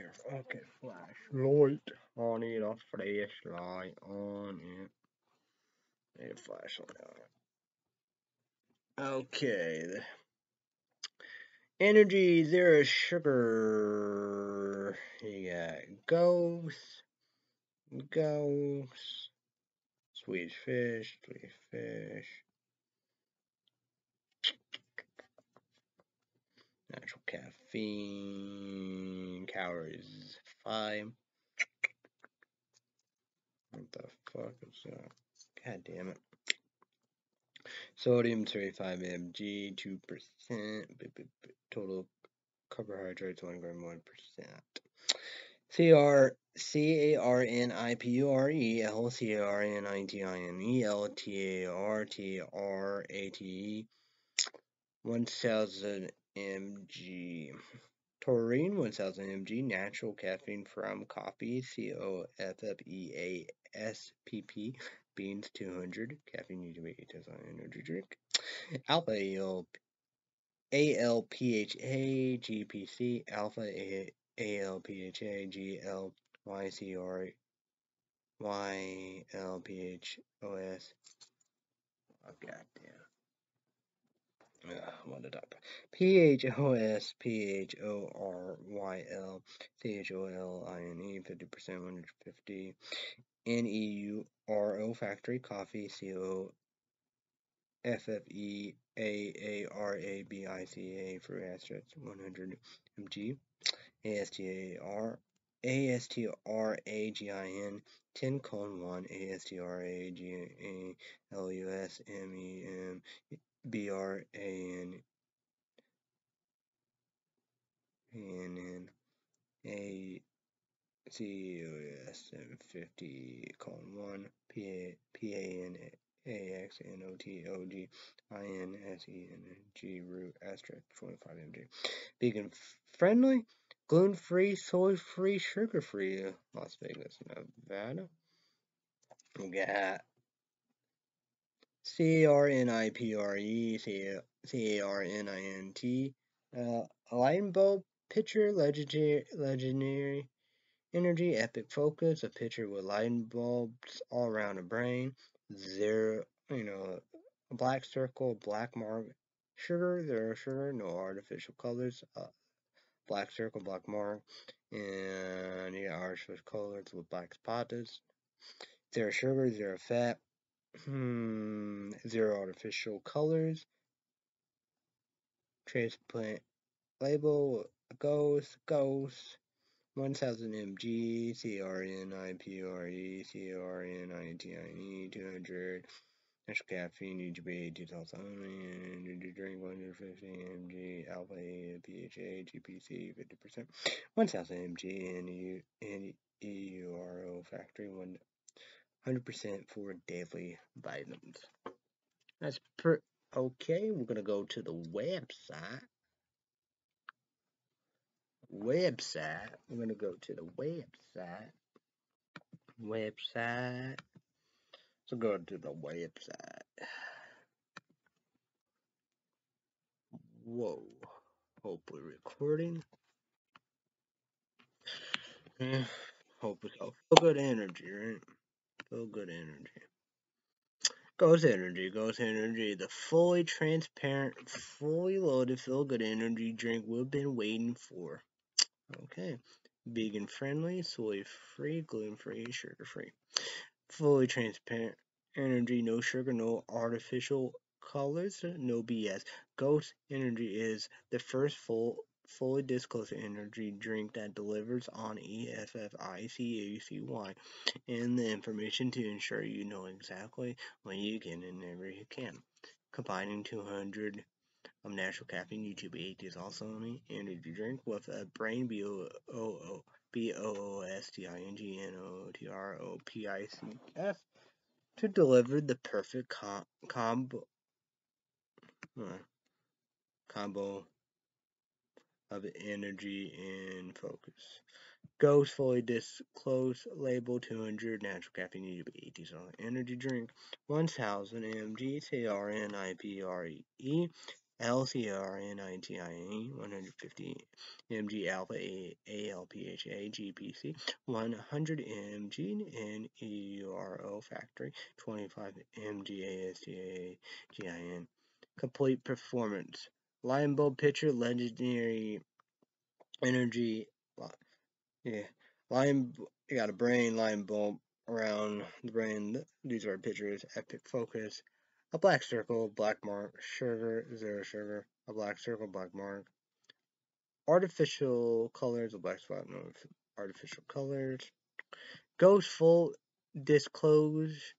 careful. Okay, flashlight. I need a flashlight on it. Need a flashlight on it. Okay. Energy, zero sugar. You got ghost, ghost, Swedish fish, Swedish fish. Natural caffeine, calories five. What the fuck is that? God damn it. Sodium 35 mg, 2%. Total carbohydrates 1 gram 1%. C R C A R N I P U R E L C A R N I T I N E L T A R T R A T E 1000 mg. Taurine 1000 mg. Natural caffeine from coffee C O F F E A S P P. Beans 200. Caffeine need to be 8000 energy drink. Alpha AL ALPHA GPC Alpha ALPHA GLYCR YLPHOS. Oh, goddamn. Uh, what did I P H O S P H O R Y L C H O L I N E 50% 150 N E U R O Factory Coffee C O F F E A A R A B I C A for asterisk 100 mg A S T A R A S T R A G I N 10 colon 1 A S T R A G A L U S M E M B R A N N A C O S 50 colon 1 P A P A N a X N O T O G I N S E N G root asterisk 25 mg. Vegan friendly, gluten free, soy free, sugar free. Las Vegas, Nevada. We got C A R N I P R E C A R N I N T. Uh, light bulb picture, legendary, legendary energy, epic focus, a picture with light bulbs all around the brain, zero, you know, a black circle, black mark, sugar, zero sugar, no artificial colors, uh, black circle, black mark, and yeah, artificial colors with black spots, zero sugar, zero fat, hmm, zero artificial colors, transplant label, ghost, ghost, 1000 mg, CRNIPRE, CRNITINE, 200, natural caffeine, EGB, 2000, energy drink, 150 mg, alpha PHA, GPC, 50%, 1000 mg, and, and EURO factory, 100% for daily vitamins. That's per okay. We're gonna go to the website website. We're to go to the website. Website. So go to the website. Whoa. Hopefully recording. Yeah. Hope it's all good energy, right? Feel good energy. Ghost Energy, Ghost Energy, the fully transparent, fully loaded feel good energy drink we've been waiting for. Okay. Vegan friendly, soy free, gluten free, sugar free. Fully transparent energy, no sugar, no artificial colors, no BS. Ghost Energy is the first full fully disclosed energy drink that delivers on EFFICACY and the information to ensure you know exactly what you get and never you can. Combining 200 of natural caffeine. YouTube 8 is also an energy drink with a brain B O O B O O S T I N G N O T R O P I C F to deliver the perfect com combo uh, combo of energy and focus. Ghost fully disclosed label 200 natural caffeine be 80 energy drink. 1000 mg CRNIPRE LCRNITINE 150 mg alpha A ALPHA GPC 100 mg NEURO factory 25 mg ASTA GIN complete performance lion bulb pitcher legendary energy yeah lion you got a brain lion bulb around the brain. These are pictures epic focus a black circle, black mark, sugar, zero sugar, a black circle, black mark, artificial colors, a black spot, no artificial colors, ghost full disclose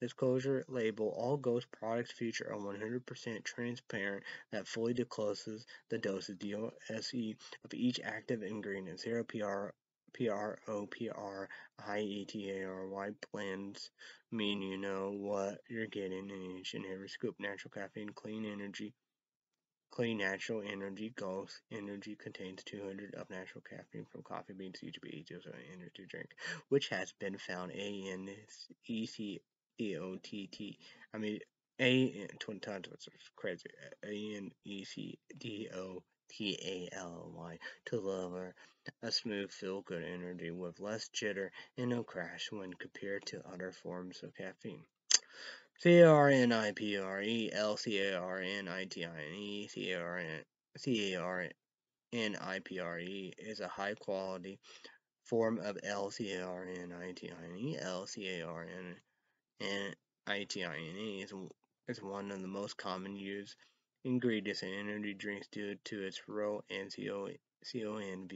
disclosure label all ghost products feature a 100% transparent that fully discloses the dosage DOSE of each active ingredient, zero PR P R O P R I T A R Y blends mean you know what you're getting in each and every scoop. Natural caffeine, clean energy, clean natural energy. Ghost energy contains 200 of natural caffeine from coffee beans, CGP, just an energy drink, which has been found A N E C E O T T. I mean, A 20 times, that's crazy. A N E C D O T A L Y to lower a smooth feel-good energy with less jitter and no crash when compared to other forms of caffeine. C-A-R-N-I-P-R-E, L-C-A-R-N-I-T-I-N-E, C-A-R-N-I-P-R-E is a high-quality form of L-C-A-R-N-I-T-I-N-E. L-C-A-R-N-I-T-I-N-E is, is one of the most common used ingredients in energy drinks due to its role in CO C-O-N-V-R-T-I-N-G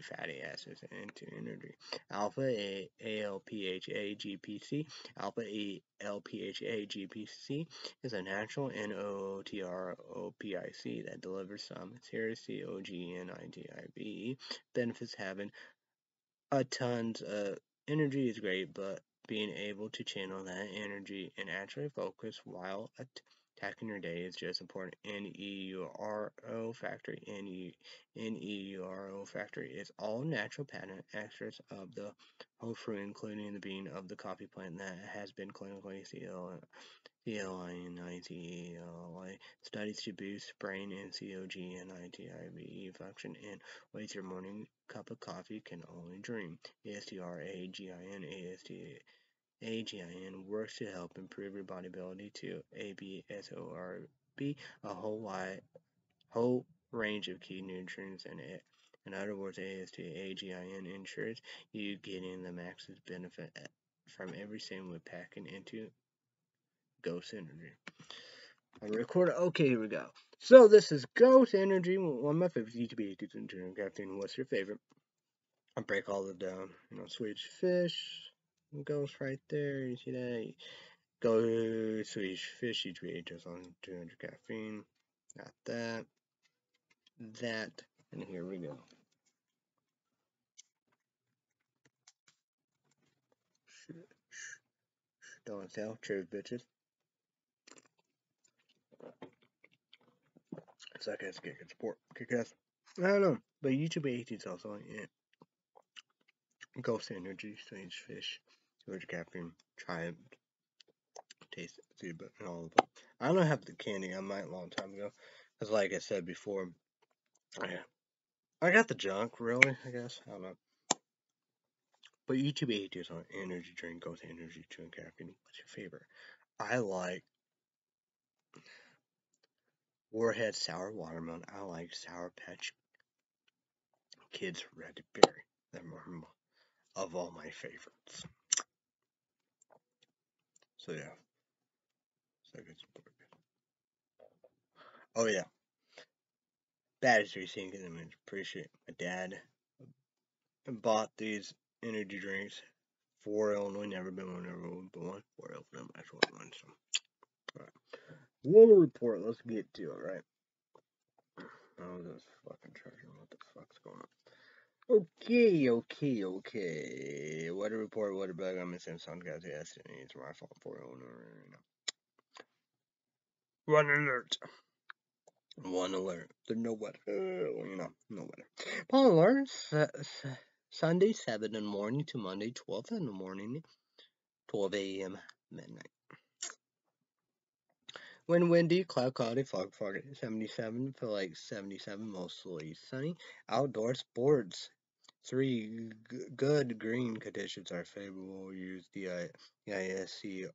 fatty acids into energy. Alpha A ALPHA. Alpha A LPHA GPC is a natural NOOTROPIC that delivers some serious COGNITIB benefits having a tons of energy is great, but being able to channel that energy and actually focus while attacking your day is just important. NEURO factory. NEURO factory is all natural patent extracts of the whole fruit, including the bean of the coffee plant that has been clinically CLINITELI studies to boost brain and C O G and I T I B function and waste your morning cup of coffee can only dream. ASTRAGIN ASTA AGIN works to help improve your body ability to ABSORB, a whole wide, whole range of key nutrients in it. In other words, AST AGIN ensures you getting the maximum benefit eh, from every single packing into Ghost Energy. I record Okay, here we go. So this is Ghost Energy, one of my favorites, favorite YouTube YouTube caffeine. What's your favorite? I break all of down. You know, Swedish fish, Ghost right there. You see that? Go Swedish fish each just on 200 caffeine. Got that. That. And here we go. Don't tell. Cheers, bitches. Like it's get good support. Kick ass. I don't know. But YouTube 18 also. Yeah. Ghost Energy, Strange Fish. George caffeine. Try it. Taste it. See, but all of them. I don't have the candy. I might a long time ago. Because, like I said before, I, I got the junk, really, I guess. I don't know. But YouTube ate is on energy drink, goes energy drink caffeine. What's your favorite? I like Warhead Sour Watermelon. I like Sour Patch Kids Red Berry. They're of all my favorites. So yeah. Oh yeah. Battery sinking image. Appreciate my dad bought these energy drinks for Illinois. Never been one, never but one for Illinois. Actual one. So, alright. Weather report. Let's get to it. Right. Oh, this fucking charger. What the fuck's going on? Okay, okay, okay. Weather report, weather bug. I'm missing sun, guys. Yes, it's my fault for owner. One alert. One alert. There's no weather. Know, no weather. Paul alert. Sunday, 7 in the morning to Monday, 12 in the morning, 12 a.m. midnight. When windy, cloud cloudy, fog foggy, 77, feel like 77, mostly sunny. Outdoor sports. Three good green conditions are favorable. Use the I-S-C-R-E-T-I-N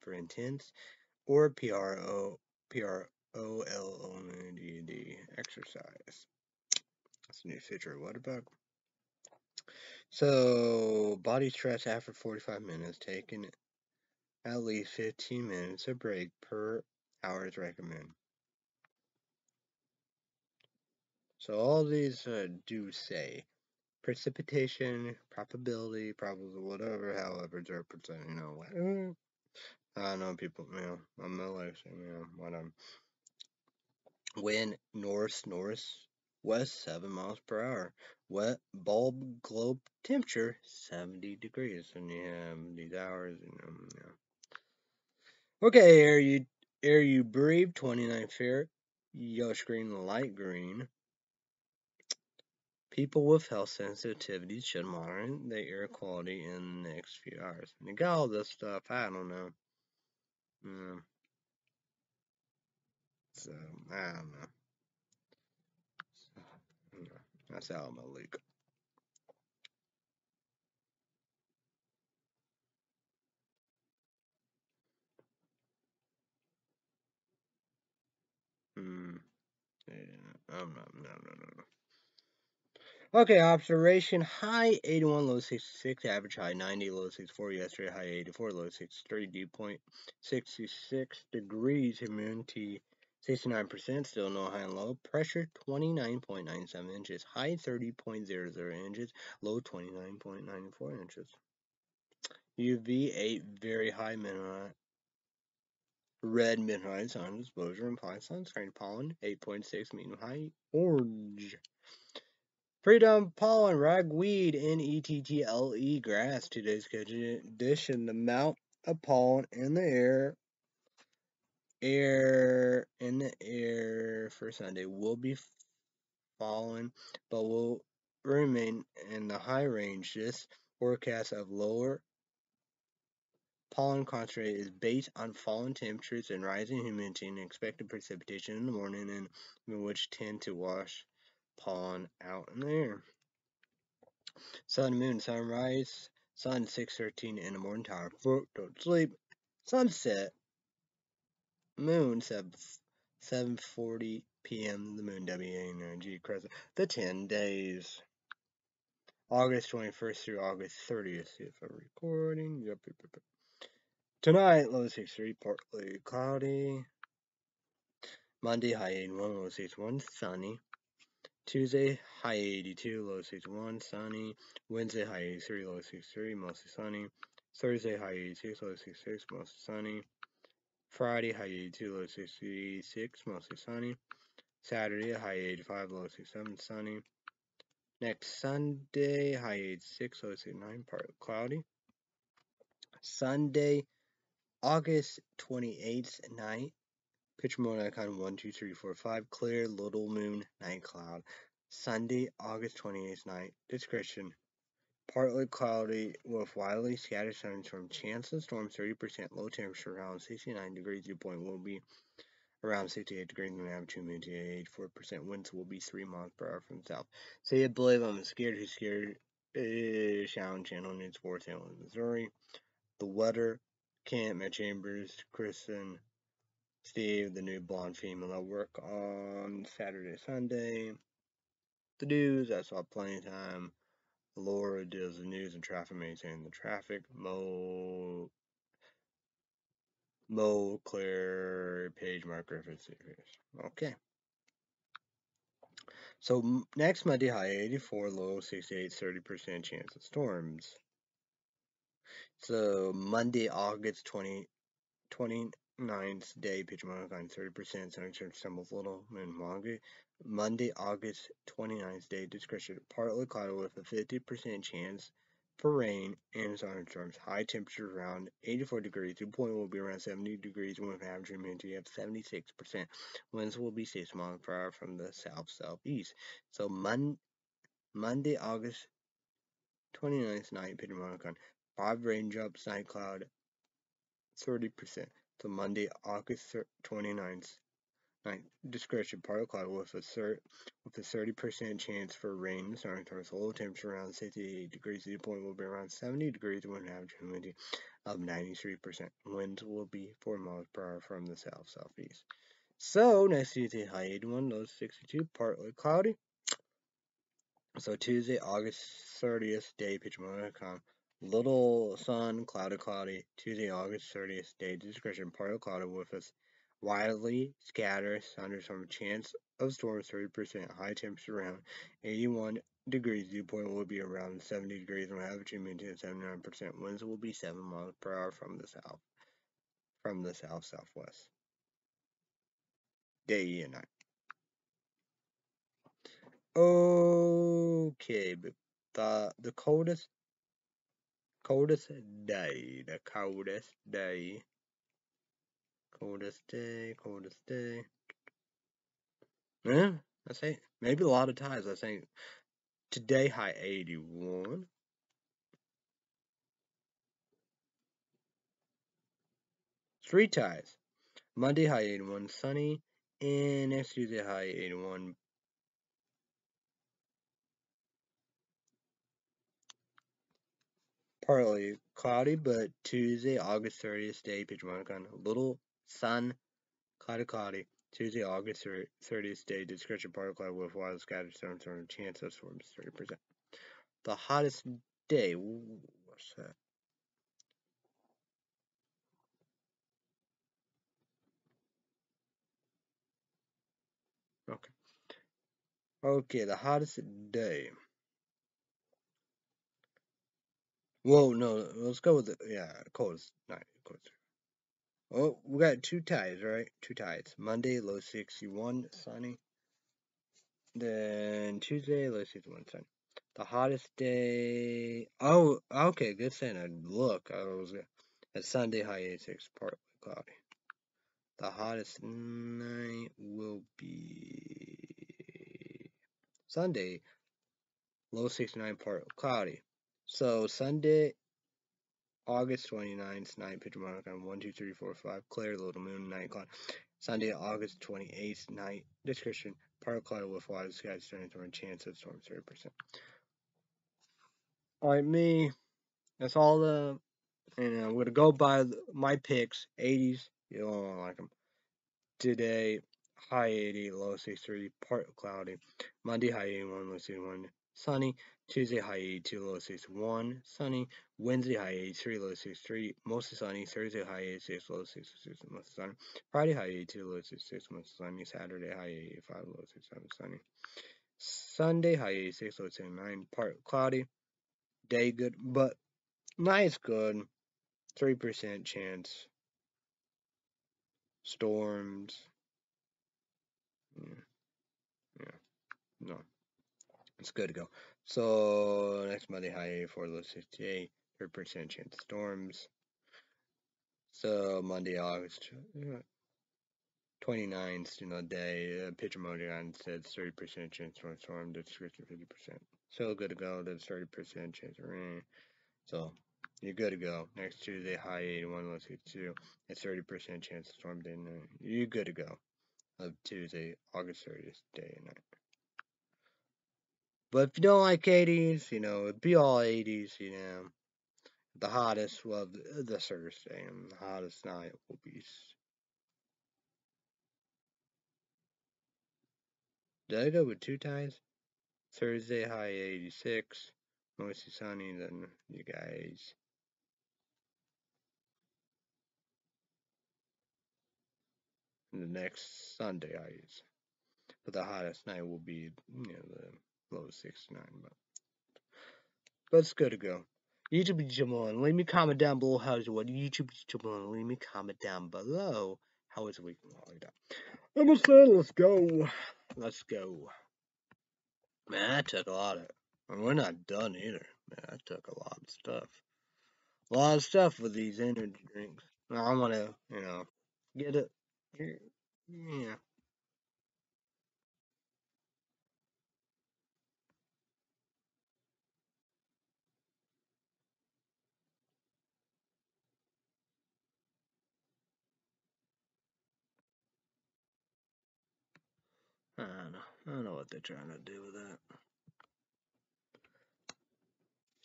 for intense or P-R-O P-R-O-L-O-N-D-D exercise. That's a new feature. What about? So body stress after 45 minutes, taking at least 15 minutes of break per hour is recommended. So all these uh, do say precipitation, probability, probably whatever, however, 0%, you know, what, I know people, you know, I'm a life, you know, what I'm, wind north, north, west, 7 miles per hour, wet bulb globe temperature, 70 degrees, and you have these hours, you know, you know. Okay, air you air you breathe, 29 Fair, yellow screen, light green. People with health sensitivities should monitor the air quality in the next few hours. You got all this stuff, I don't know. Yeah. So, I don't know. That's how I'm a leak. Hmm. Yeah, I'm not, no, no, no, no. Okay, observation high 81, low 66, average high 90, low 64, yesterday high 84, low 63, dew point 66 degrees, humidity 69%, still no high and low, pressure 29.97 inches, high 30.00 inches, low 29.94 inches. UV 8, very high midnight. Red midnight sun exposure implies sunscreen pollen 8.6 medium high orange. Freedom pollen ragweed N-E-T-T-L-E grass. Today's condition: the amount of pollen in the air air in the air for Sunday will be falling, but will remain in the high range. This forecast of lower pollen concentration is based on falling temperatures and rising humidity and expected precipitation in the morning, and which tend to wash pollen out in the air. Sun, moon, sunrise, sun 6.13 in the morning time. Don't sleep. Sunset, moon 7.40 p.m. The moon W-A-N-G crescent. The 10 days. August 21st through August 30th. See if I'm recording. Yep, yep, yep. Tonight, low 63, partly cloudy. Monday, high 81, low 61, sunny. Tuesday, high 82, low 61, sunny. Wednesday, high 83, low 63, mostly sunny. Thursday, high 86, low 66, mostly sunny. Friday, high 82, low 66, mostly sunny. Saturday, high 85, low 67, sunny. Next Sunday, high 86, low 69, partly cloudy. Sunday, August 28th night, Mode icon 1, 2, 3, 4, 5. Clear little moon night cloud. Sunday, August 28th night. Description. Partly cloudy with widely scattered thunderstorms. Chance of storms 30%. Low temperature around 69 degrees. Dew point will be around 68 degrees and humidity 84%. Winds will be 3 miles per hour from south. So you believe I'm scared who's scared. Uh, Channel News 4 St. Louis, Missouri. The weather. Kent, Matt Chambers, Kristen, Steve, the new blonde female that work on Saturday, Sunday. The news, I saw plenty of time. Laura deals the news and traffic, maintaining the traffic. Mo, Mo, Claire, Page, Mark Griffiths. Okay. So next Monday, high 84, low 68, 30% chance of storms. So Monday, August 20, 20 ninth day, pitch monocline 30%, sunshine some of little and Monday, Monday, August 29th day, discretion partly cloudy with a 50% chance for rain and thunderstorms. High temperature around 84 degrees. Dew point will be around 70 degrees with average humidity of 76%. Winds will be 6 miles per hour from the south southeast. So Mon Monday, August 29th night, monocline. Five raindrops, night cloud, 30%. To Monday, August 29th. Ninth, discretion, partly cloud with a cert with a 30% chance for rain. Starting towards low temperature around 68 degrees. Dew point will be around 70 degrees. Wind average humidity of 93%. Winds will be 4 miles per hour from the south southeast. So next Tuesday, high 81, low 62, partly cloudy. So Tuesday, August 30th, day pitch com. Little sun, cloudy, cloudy. Tuesday, August 30th, day discretion, partly cloudy with us widely scattered thunderstorm chance of storms 30%, high temperature around 81 degrees, dew point will be around 70 degrees and average humidity at 79%. Winds will be 7 miles per hour from the south, from the south southwest. Day and night. Okay, the the coldest coldest day, the coldest day Coldest day, coldest day. Yeah, I say maybe a lot of times. I think today high 81. Three ties. Monday high 81 sunny, and next Tuesday high 81 partly cloudy, but Tuesday, August 30th, day pitch on a little sun, cloudy, cloudy. Tuesday, August 30th, day, description, particle cloud with wild scattered storms and chance of storms 30%. The hottest day, what's that? Okay. Okay, the hottest day. Whoa, no, let's go with the, yeah, night, coldest. Oh, we got two ties, right? Two ties. Monday, low 61, sunny. Then Tuesday, low 61, sunny. The hottest day. Oh, okay, good thing I look. I was at Sunday, high 86, partly cloudy. The hottest night will be Sunday, low 69, partly cloudy. So Sunday, August 29th, night, picture monochrome 1, 2, 3, 4, 5, clear, little moon, night cloud. Sunday, August 28th, night, description, part cloud with wide sky, thunderstorm, chance of storm 30%. Alright, me, that's all the, and I'm going to go by my picks, 80s, you don't like them. Today, high 80, low 63, part cloudy. Monday, high 81, low 61, sunny. Tuesday, high 82, low 61, sunny. Wednesday, high 83, low 63, mostly sunny. Thursday, high 86, low 66, mostly sunny. Friday, high 82, low 66, mostly sunny. Saturday, high 85, low 67, sunny. Sunday, high 86, low 79, part cloudy. Day good, but night's good. 3% chance. Storms. Yeah. yeah. No. It's good to go. So next Monday, high 84, low 68, 3% chance storms. So Monday, August 29th, you know, day, uh, mode on said 30% chance of storm, description 50%. So good to go, that's 30% chance of rain. So you're good to go. Next Tuesday, high 81, low 62, it's 30% chance of storm day night. You're good to go. Of Tuesday, August 30th, day and night. But if you don't like 80s, you know, it'd be all 80s, you know. The hottest, well, uh, the Thursday, and the hottest night will be. Did I go with two ties? Thursday, high 86, mostly sunny, then you guys. And the next Sunday, I use. But the hottest night will be, you know, the low 69, but it's good to go. YouTube Jamon, leave me comment down below how is what YouTube Jamon, leave me comment down below how is week like that. I'm let's go. Let's go. Man, that took a lot of and we're not done either. Man, that took a lot of stuff. A lot of stuff with these energy drinks. I wanna, you know, get it. Yeah. I don't know. I don't know what they're trying to do with that.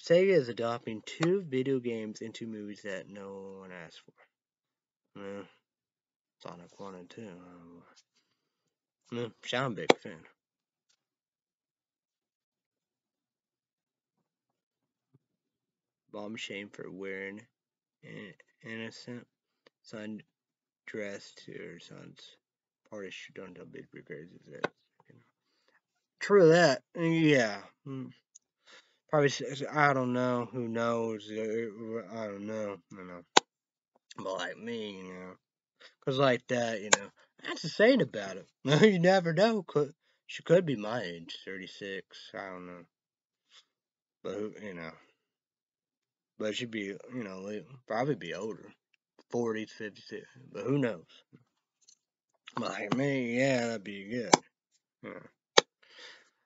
Sega is adopting two video games into movies that no one asked for. Yeah. Sonic 1 and 2. Yeah, I'm a big fan. Bomb shame for wearing an innocent son dress to her son's party. She don't know big regrets that. True that. Yeah. Hmm. Probably, I don't know. Who knows? Uh, I don't know. You know. But like me, you know. Because like that, you know. That's the saying about it. you never know. Could, she could be my age, 36. I don't know. But, you know. But she'd be, you know, probably be older. 40s, 50s. But who knows? Like me, yeah, that'd be good.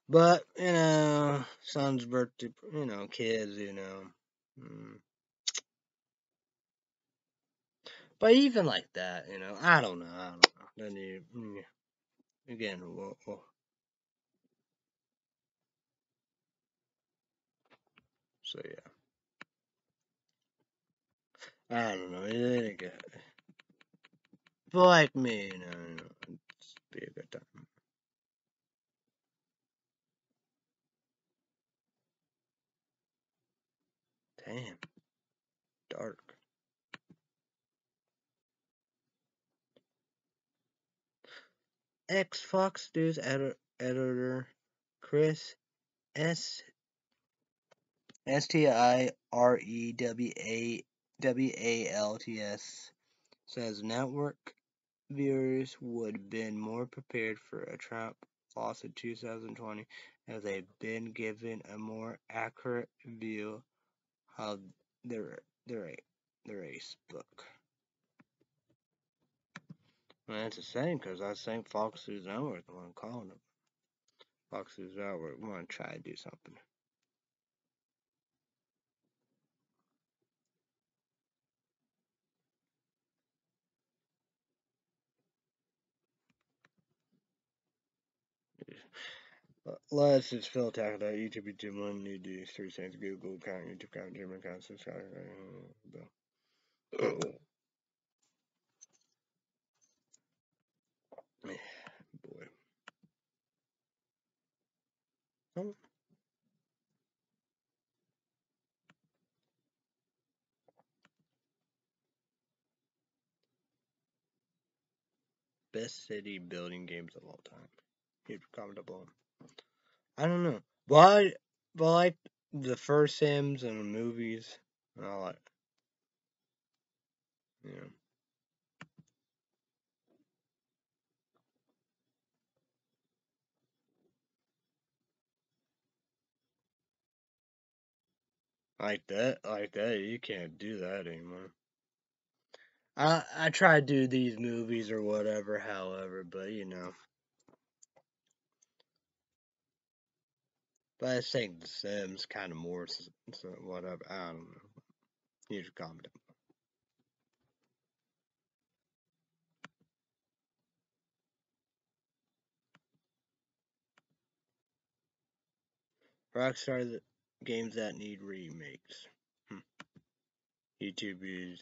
But, you know, son's birthday, you know, kids, you know. Mm. But even like that, you know, I don't know, I don't know. Then you, mm, again, well, so yeah. I don't know, it ain't good. Like me, know, you it's be a good time. Damn. Dark. Ex Fox News edi editor Chris S S T I R E W A W A L T S says network viewers would been more prepared for a Trump loss in 2020 as they've been given a more accurate view of the, the, the race book. Well, that's a shame because I think Fox News Network the one calling them. Fox News Network want to try to do something. Let's just fill tackle that YouTube, YouTube, one, new do three cents, Google account, YouTube account, Gmail account, subscribe. Oh. Boy. Oh. Best city building games of all time. Huge comment below. I don't know. Why? But like the first Sims and the movies and all that. Yeah. Like that, like that, you can't do that anymore. I I try to do these movies or whatever, however, but you know. But I think The Sims kind of more, so whatever. I don't know. You should calm down. Rockstar the games that need remakes. Hmm. YouTube is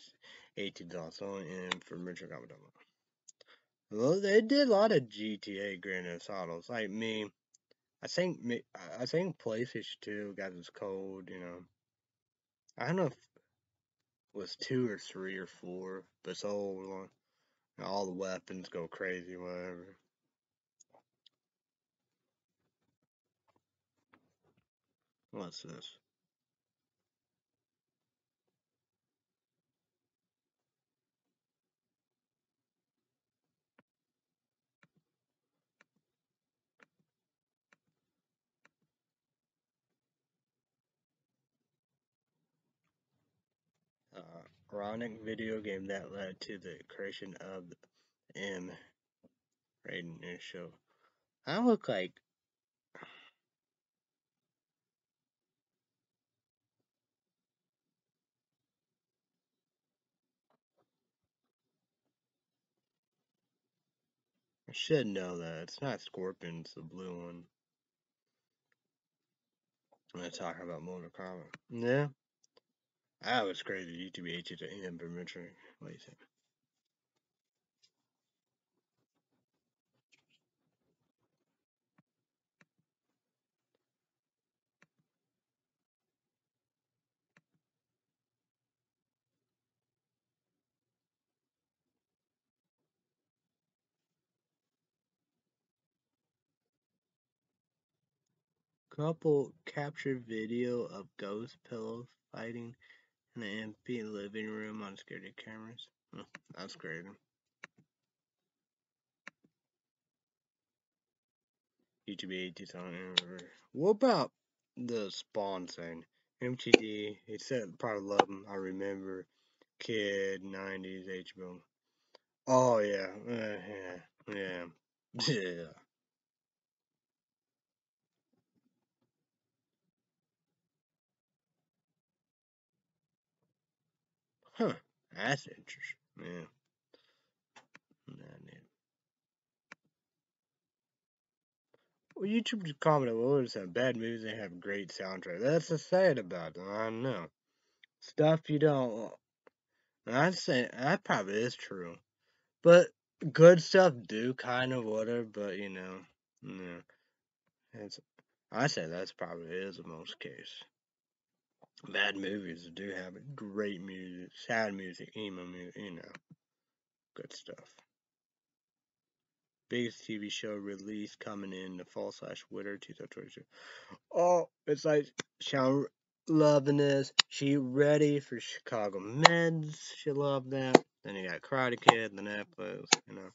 18 dollars only and for Richard comment. Well, they did a lot of GTA Grand Theft Autos. Like me, I think I think PlayStation 2 got this code, you know. I don't know if it was two or three or four, but so long. All the weapons go crazy, whatever. What's this? Ironic video game that led to the creation of M. Raiden show. I look like I should know that. It's not Scorpion, it's the blue one. I'm gonna talk about Mortal Kombat. Yeah. Ah, that was crazy. YouTube H to him permission. Wait a second. Couple captured video of ghost pillows fighting in an empty living room on security cameras. That's crazy. YouTube 8000. What about the Spawn thing? MTD, probably love him. I remember kid 90s HBO. Oh yeah, uh, yeah, yeah, yeah. Huh, that's interesting. Yeah. Well, YouTube just commented, well, it's a bad movies they have great soundtrack. That's the sad about them. I know. Stuff you don't. I'd say that probably is true. But good stuff do kind of whatever, but you know, yeah. It's, I say that's probably is the most case. Bad movies do have great music, sad music, emo music, you know, good stuff. Biggest TV show release coming in the fall slash winter 2022. Oh, it's like Sean loving this. She ready for Chicago Meds. She loved that. Then you got Karate Kid, the Netflix, you know.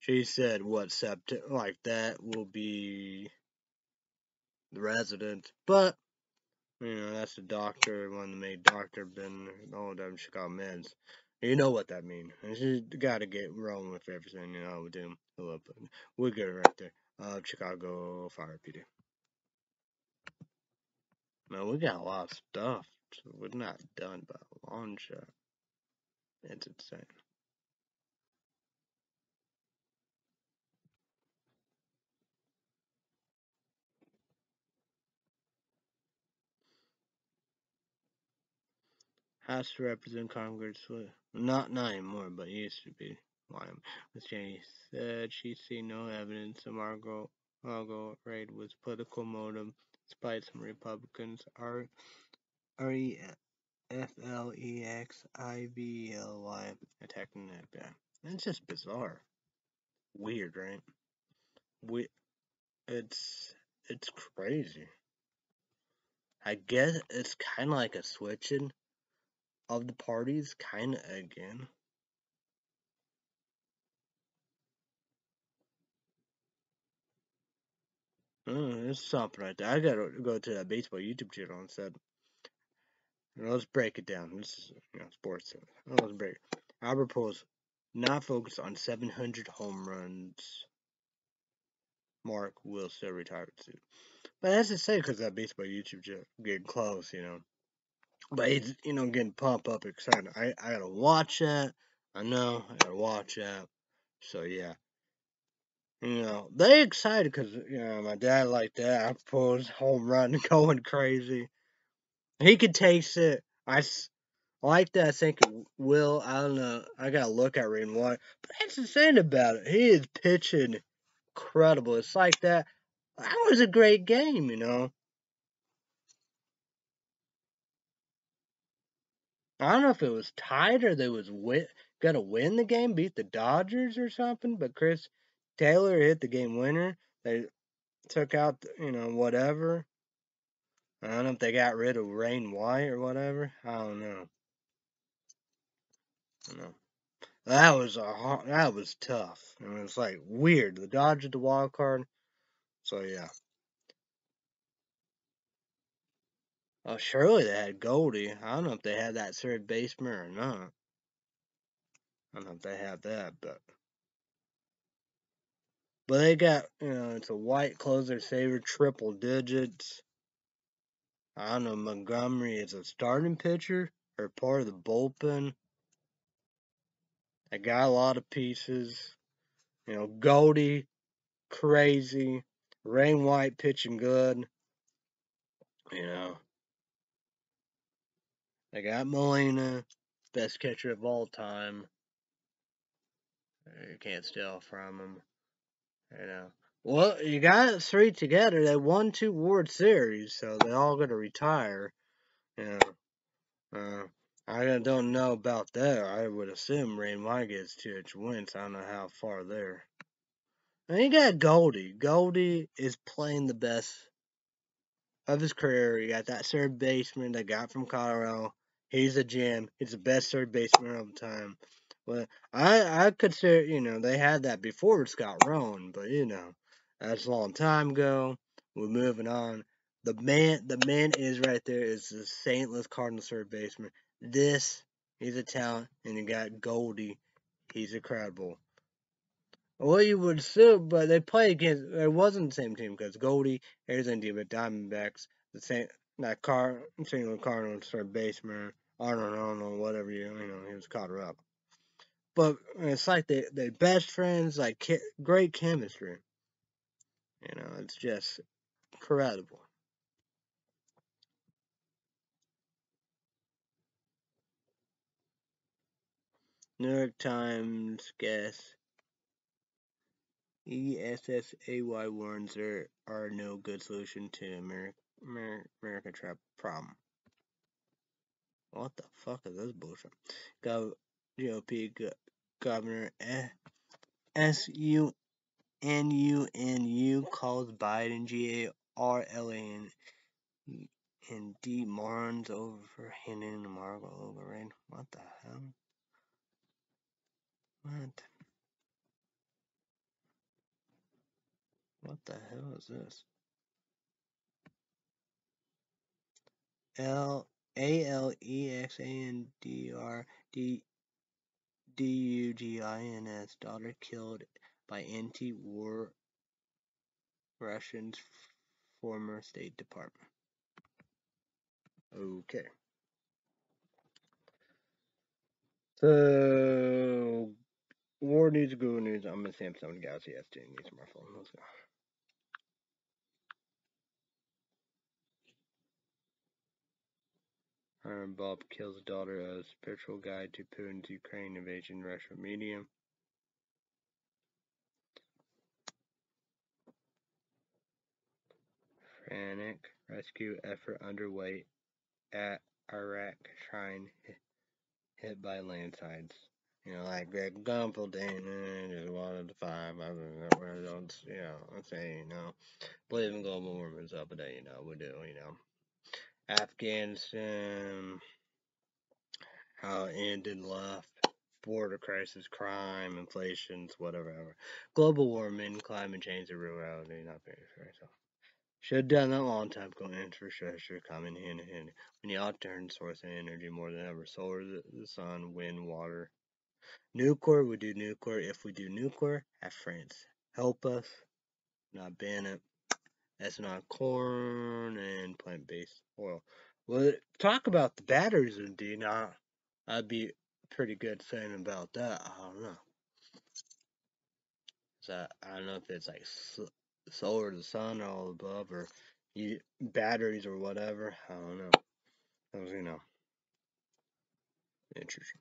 She said what September like that will be the resident, but you know, that's the doctor, one that made Doctor been all them Chicago meds. You know what that means. She's got to get rolling with everything, you know, with him. We're good right there. Uh, Chicago Fire PD. Man, we got a lot of stuff. So we're not done by a long shot. It's insane. House to represent Congress. Not, not anymore, but used to be. Ms. Cheney said she see no evidence the Margot, Margot raid was political motive, despite some Republicans are R E F L E X I V L Y attacking that guy. It's just bizarre. Weird, right? We, it's it's crazy. I guess it's kind of like a switching of the parties, kind of again. Oh, there's something right there. I gotta go to that baseball YouTube channel instead. Let's break it down. This is you know sports. Let's break. It. Albert Pujols not focused on 700 home runs. Mark will still retire soon. But that's to say because that baseball YouTube channel getting close, you know. But he's you know getting pumped up, excited. I I gotta watch that. I know I gotta watch that. So yeah, you know, they excited because, you know, my dad like that. I pulled home run going crazy. He could taste it. I like that. I think Will, I don't know. I got to look at Rain Water. But that's the thing about it. He is pitching incredible. It's like that. That was a great game, you know. I don't know if it was tied or they was win, gonna win the game, beat the Dodgers or something, but Chris Taylor hit the game winner. They took out, you know, whatever. I don't know if they got rid of Wainwright or whatever. I don't know. I don't know. That was a that was tough. i It was like weird. The Dodgers the wild card. So yeah. Oh, surely they had Goldie. I don't know if they had that third baseman or not. I don't know if they had that, but but they got, you know, it's a white closer saver, triple digits. I don't know, Montgomery is a starting pitcher or part of the bullpen. They got a lot of pieces. You know, Goldie, crazy. Wainwright pitching good. You know. They got Molina, best catcher of all time. You can't steal from him. You know. Well, you got three together. They won two World Series, so they're all going to retire. You know. Uh, I don't know about that. I would assume gets two each wins. I don't know how far there. And you got Goldie. Goldie is playing the best of his career. You got that third baseman that got from Colorado. He's a gem. He's the best third baseman of the time. But I I consider you know they had that before Scott Rolen, but you know that's a long time ago. We're moving on. The man the man is right there is the St. Louis Cardinals third baseman. This he's a talent, and you got Goldie. He's incredible. Well, you would assume, but they play against. It wasn't the same team because Goldie, Arizona Diva, Diamondbacks, the same. That car, St. Louis Cardinals third baseman, Arnold Arnold, whatever you, you know, he was caught up. But it's like they they best friends, like great chemistry. You know, it's just incredible. New York Times guess ESSAY warns there are no good solution to America, America trap problem. What the fuck is this bullshit? Gov GOP go Governor eh, S U N U N U calls Biden G A R L A N and D Morons over handing Margot over rain. What the hell? What? What the hell is this? L A L E X A N D R D D U G I N S daughter killed by anti-war Russians former State Department. Okay. So, war news, Google News. I'm a Samsung Galaxy S10 smartphone. Let's go. Iron Bob kills daughter of spiritual guide to Putin's Ukraine invasion Russia medium. Frantic rescue effort underway at Iraq shrine hit by landslides. You know, like Greg Gumpleton just wanted the five. I don't, you know, I'm saying, you know, believe in global warming's up, but you know, we do, you know. Afghanistan, how it ended left, border crisis, crime, inflations, whatever. Global warming, climate change, are reality, not very fair. So, should have done that long time ago. Infrastructure coming hand in hand. We need alternate source of energy more than ever. Solar, the, the sun, wind, water. Nuclear, we do nuclear. If we do nuclear, have France help us, not ban it. That's not corn and plant-based oil. Well, talk about the batteries indeed. Now, I'd be pretty good saying about that. I don't know. So I don't know if it's like solar, the sun, or all above, or you, batteries or whatever. I don't know. That was, you know, interesting.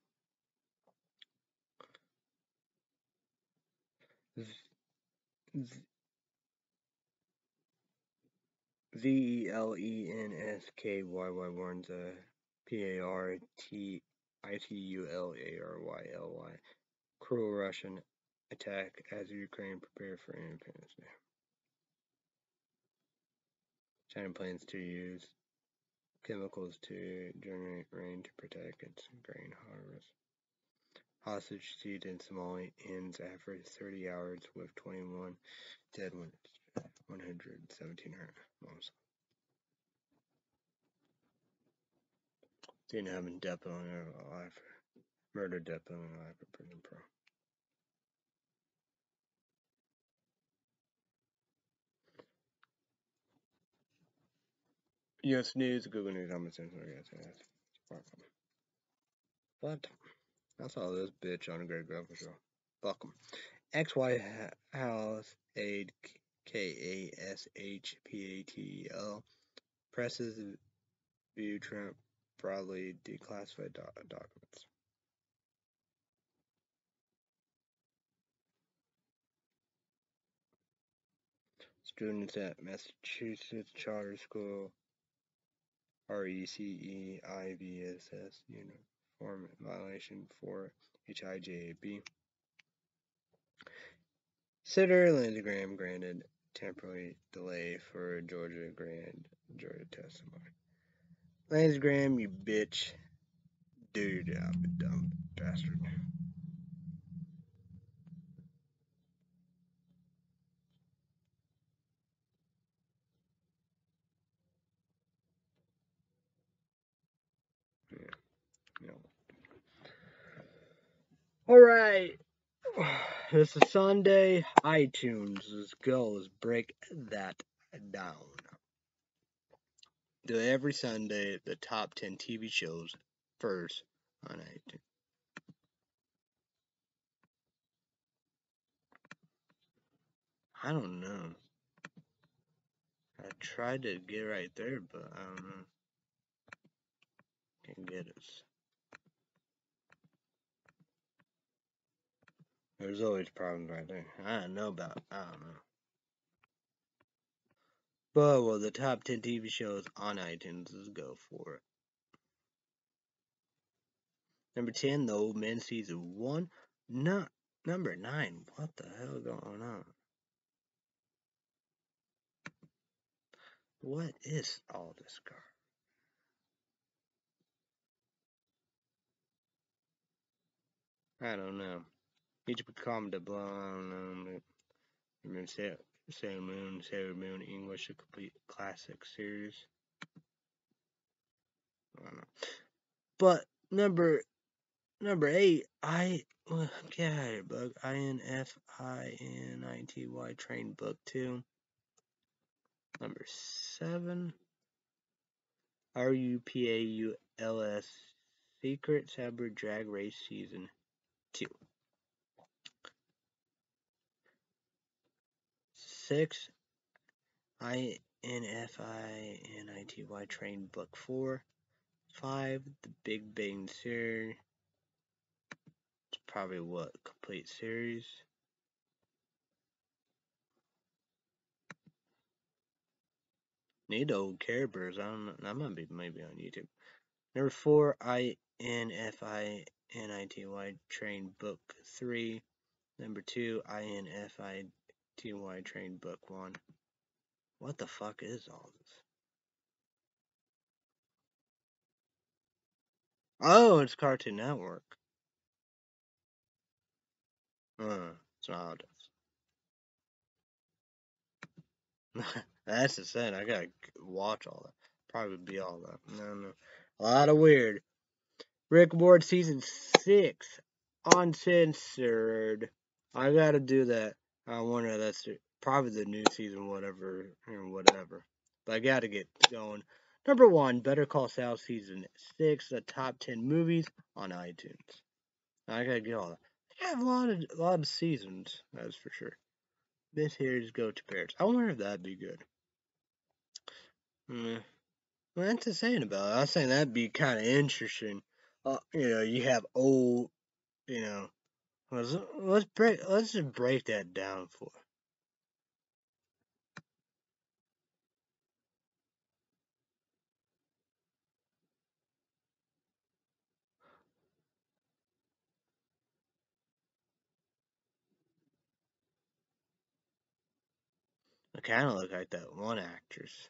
V E L E N S K Y Y warns a uh, P A R T I T U L A R Y L Y cruel Russian attack as Ukraine prepare for Independence Day. China plans to use chemicals to generate rain to protect its grain harvest. Hostage siege in Somalia ends after 30 hours with 21 dead, 117 hurt. Moms. Didn't have in depth on her life. Murder depth on her life of prison pro. US News, Google News, I'm assuming. But I saw this bitch on a Greg Grover show. Fuck him. XY House Aid K A S H P A T E L presses view Trump broadly declassified doc documents. Students at Massachusetts Charter School RECEIVSS uniform violation for HIJAB. Lindsey Graham granted temporary delay for Georgia grand jury testimony. Lance Graham, you bitch. Dude, I'm a dumb bastard. Yeah. All right. This is Sunday. iTunes. Let's go. Let's break that down. Do every Sunday the top 10 TV shows first on iTunes. I don't know. I tried to get right there, but I don't know. Can't get us. There's always problems right there. I don't know about. I don't know. But well, the top 10 TV shows on iTunes. Let's go for it. Number 10, The Old Men Season 1. No, number 9. What the hell going on? What is all this car? I don't know. To become the blonde. Um, Sailor Moon, Sailor Moon English, a complete classic series. But number number eight, I well, get out of here, bug. I N F I N I T Y train book two. Number seven, R U P A U L S Secret Saber Drag Race Season two. Six, I N F I N I T Y Train Book Four. Five, The Big Bang Theory. It's probably what complete series. Need old Care Bears. I don't know. That might be maybe on YouTube. Number four, I N F I N I T Y Train Book Three. Number two, I N F I T Y Train Book One. What the fuck is all this? Oh, it's Cartoon Network. Uh, it's not That's the thing. I gotta watch all that. Probably be all that. No, no. A lot of weird. Rick Ward season six, uncensored. I gotta do that. I wonder if that's probably the new season, whatever, or whatever. But I gotta get going. Number one, Better Call Saul season six, the top ten movies on iTunes. I gotta get all that. I have a lot of a lot of seasons, that's for sure. This here is Go to Paris. I wonder if that'd be good. Mm. Well, that's the saying about it. I was saying that'd be kind of interesting. Uh, you know, you have old, you know, let's let's break let's just break that down for. I kind of look like that one actress.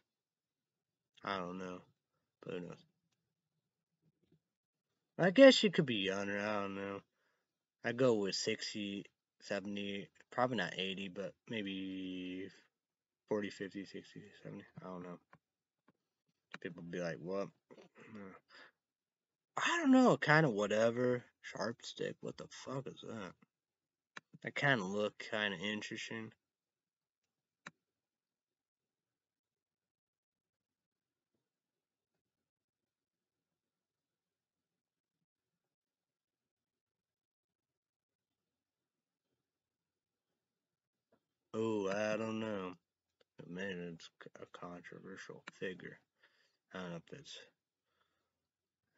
I don't know, but who knows? I guess she could be younger. I don't know. I go with 60, 70, probably not 80, but maybe 40, 50, 60, 70. I don't know. People be like, what? I don't know. Kind of whatever. Sharp stick. What the fuck is that? That kind of look kind of interesting. Oh, I don't know. Man, it's a controversial figure. I don't know if it's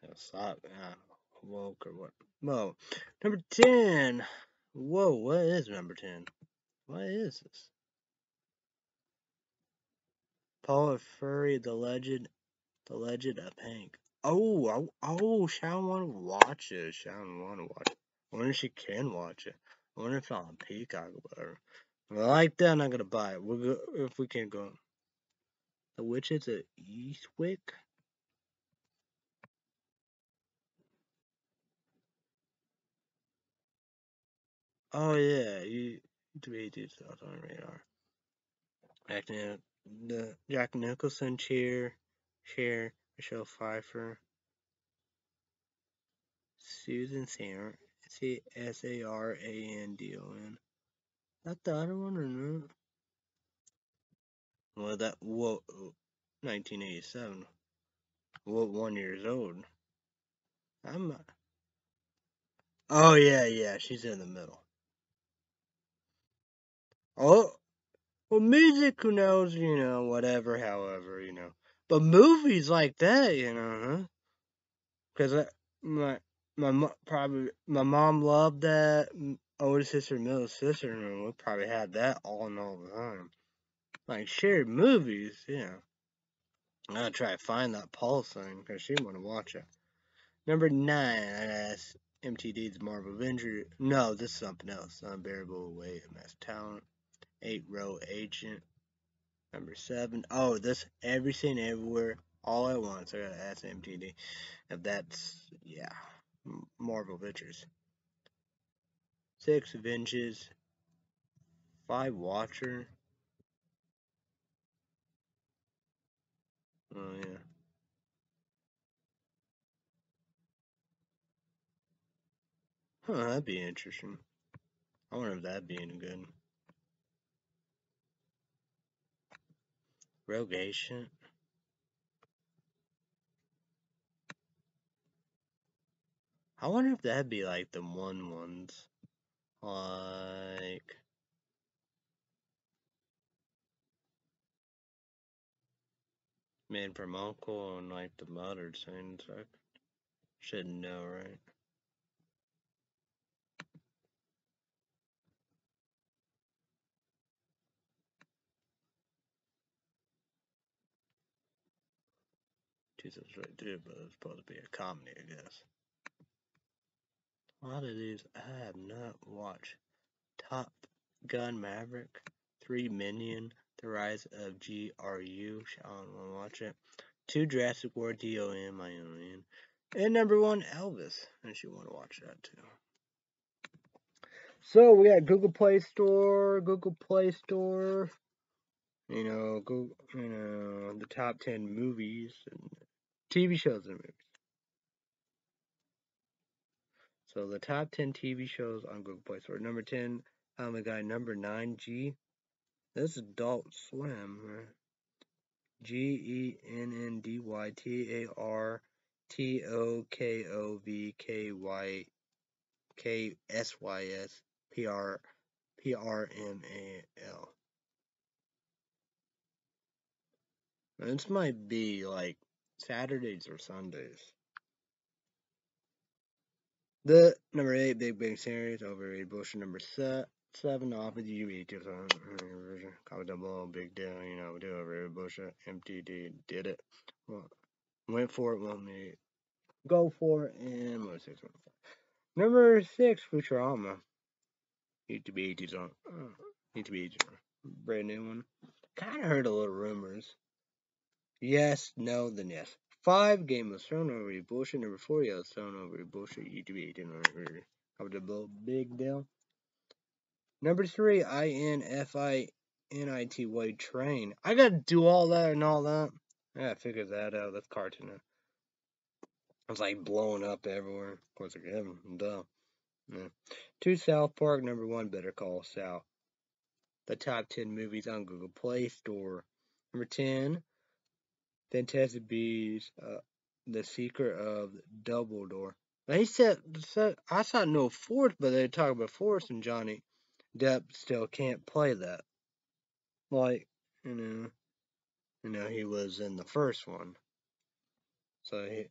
a slot, uh, woke or what. Whoa, number ten. Whoa, what is number ten? What is this? Paul Furry, the legend, the legend of Hank. Oh, oh, oh, Sharon want to watch it. Sharon want to watch it. I wonder if she can watch it. I wonder if it's on Peacock or whatever. If I like that, I'm not gonna buy it. We'll go if we can't go. The Witches of Eastwick. Oh yeah, you do stuff on radar. Acting the Jack Nicholson cheer, Cher, Michelle Pfeiffer, Susan Sarandon, C S A R A N D O N. That the other one or not? Well, that what 1987. What one years old? I'm. Oh yeah, yeah, she's in the middle. Oh, well, music, who knows, you know, whatever, however, you know. But movies like that, you know, huh? Because my my probably my mom loved that. Oh, Older sister, middle sister, and we probably had that all and all the time. Like shared movies, yeah. I gotta try to find that Paul thing because she want to watch it. Number nine, I asked MTD's Marvel Avenger. No, this is something else. Unbearable weight of mass talent. Eight row agent. Number seven. Oh, this everything everywhere all at once. I gotta ask MTD if that's yeah. Marvel Avengers. Six Avengers. Five Watcher. Oh yeah. Huh, that'd be interesting. I wonder if that'd be any good. Agent. I wonder if that'd be like the one ones. Like. Man from Uncle and like the muttered scenes. I should know, right? Jesus right there, but it's supposed to be a comedy, I guess. A lot of these I have not watched. Top Gun Maverick, Three Minion, The Rise of GRU. I want to watch it. Two Jurassic World DOM, my own. And number one, Elvis. And she want to watch that too. So we got Google Play Store, Google Play Store. You know, Google, you know, the top ten movies and TV shows and movies. So the top 10 TV shows on Google Play Store. Number 10, Family Guy. Number 9, G. This is Adult Swim. G E N N D Y T A R T O K O V K Y K S Y S P R P R M A L. This might be like Saturdays or Sundays. The number eight Big Bang Series overrated bullshit. Number set, seven off of the UV version. Comment down below. Big deal. You know, we do overrated bullshit. MTD did it. Well, went for it. Want me go for it. And what six one five. Number six Futurama. Need to be 80s on. Uh, need to be 80s Brand new one. Kind of heard a little rumors. Yes, no, then yes. Five, Game of Thrones over bullshit. Number four, Yellowstone over bullshit. You YouTube 18 over covered the big deal. Number three, I N F I N I T Y train. I gotta do all that and all that. I gotta figure that out. That's cartoon. It's like blowing up everywhere. Of course, them. Duh. Yeah. Two, South Park. Number one, Better Call Saul. The top 10 movies on Google Play Store. Number 10, Fantastic Beasts, uh, The Secret of Dumbledore. They said, said I saw no Force, but they talk about Force, and Johnny Depp still can't play that. like you know, you know he was in the first one. So he,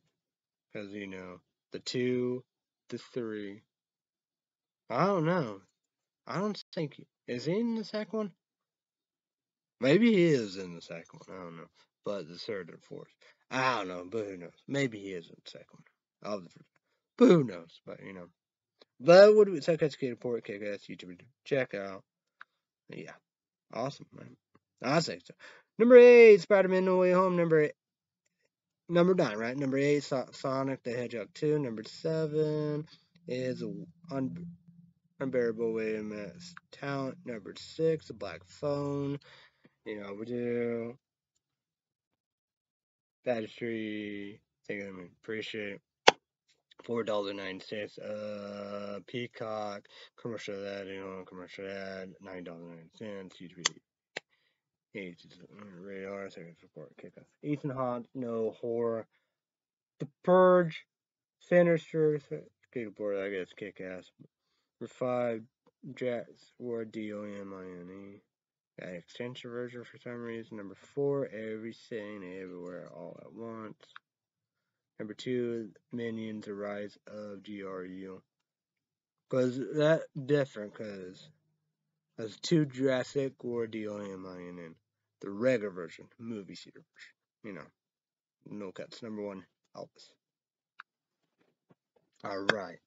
because you know the two, the three. I don't know. I don't think is he in the second one. Maybe he is in the second one. I don't know. But the third and fourth. I don't know, but who knows? Maybe he is in the second one. But who knows? But you know. That would be Suck Skater Port Kick Ass YouTube. Check out. Yeah. Awesome, man. I say so. Number eight, Spider-Man No Way Home. Number eight. Number nine, right? Number eight, Sonic the Hedgehog 2. Number seven is un Unbearable Weight of Talent. Number six, The Black Phone. You know, we do. Battery. Think I mean, appreciate. Four dollars ninety cents. Uh, Peacock commercial ad. You know, commercial ad. Nine dollars ninety cents. YouTube. Eight radar. Second support. Kickoff. Ethan Hunt, No horror. The Purge. Sinister. Skateboard. I guess kick ass. Five, Jets or D O M I N E. Extension version for some reason. Number four, everything, everywhere, all at once. Number two, Minions: The Rise of GRU. Cause that different, cause there's two Jurassic or D O M I N N. The regular version, movie theater version. You know, no cuts. Number one, Elvis. All right.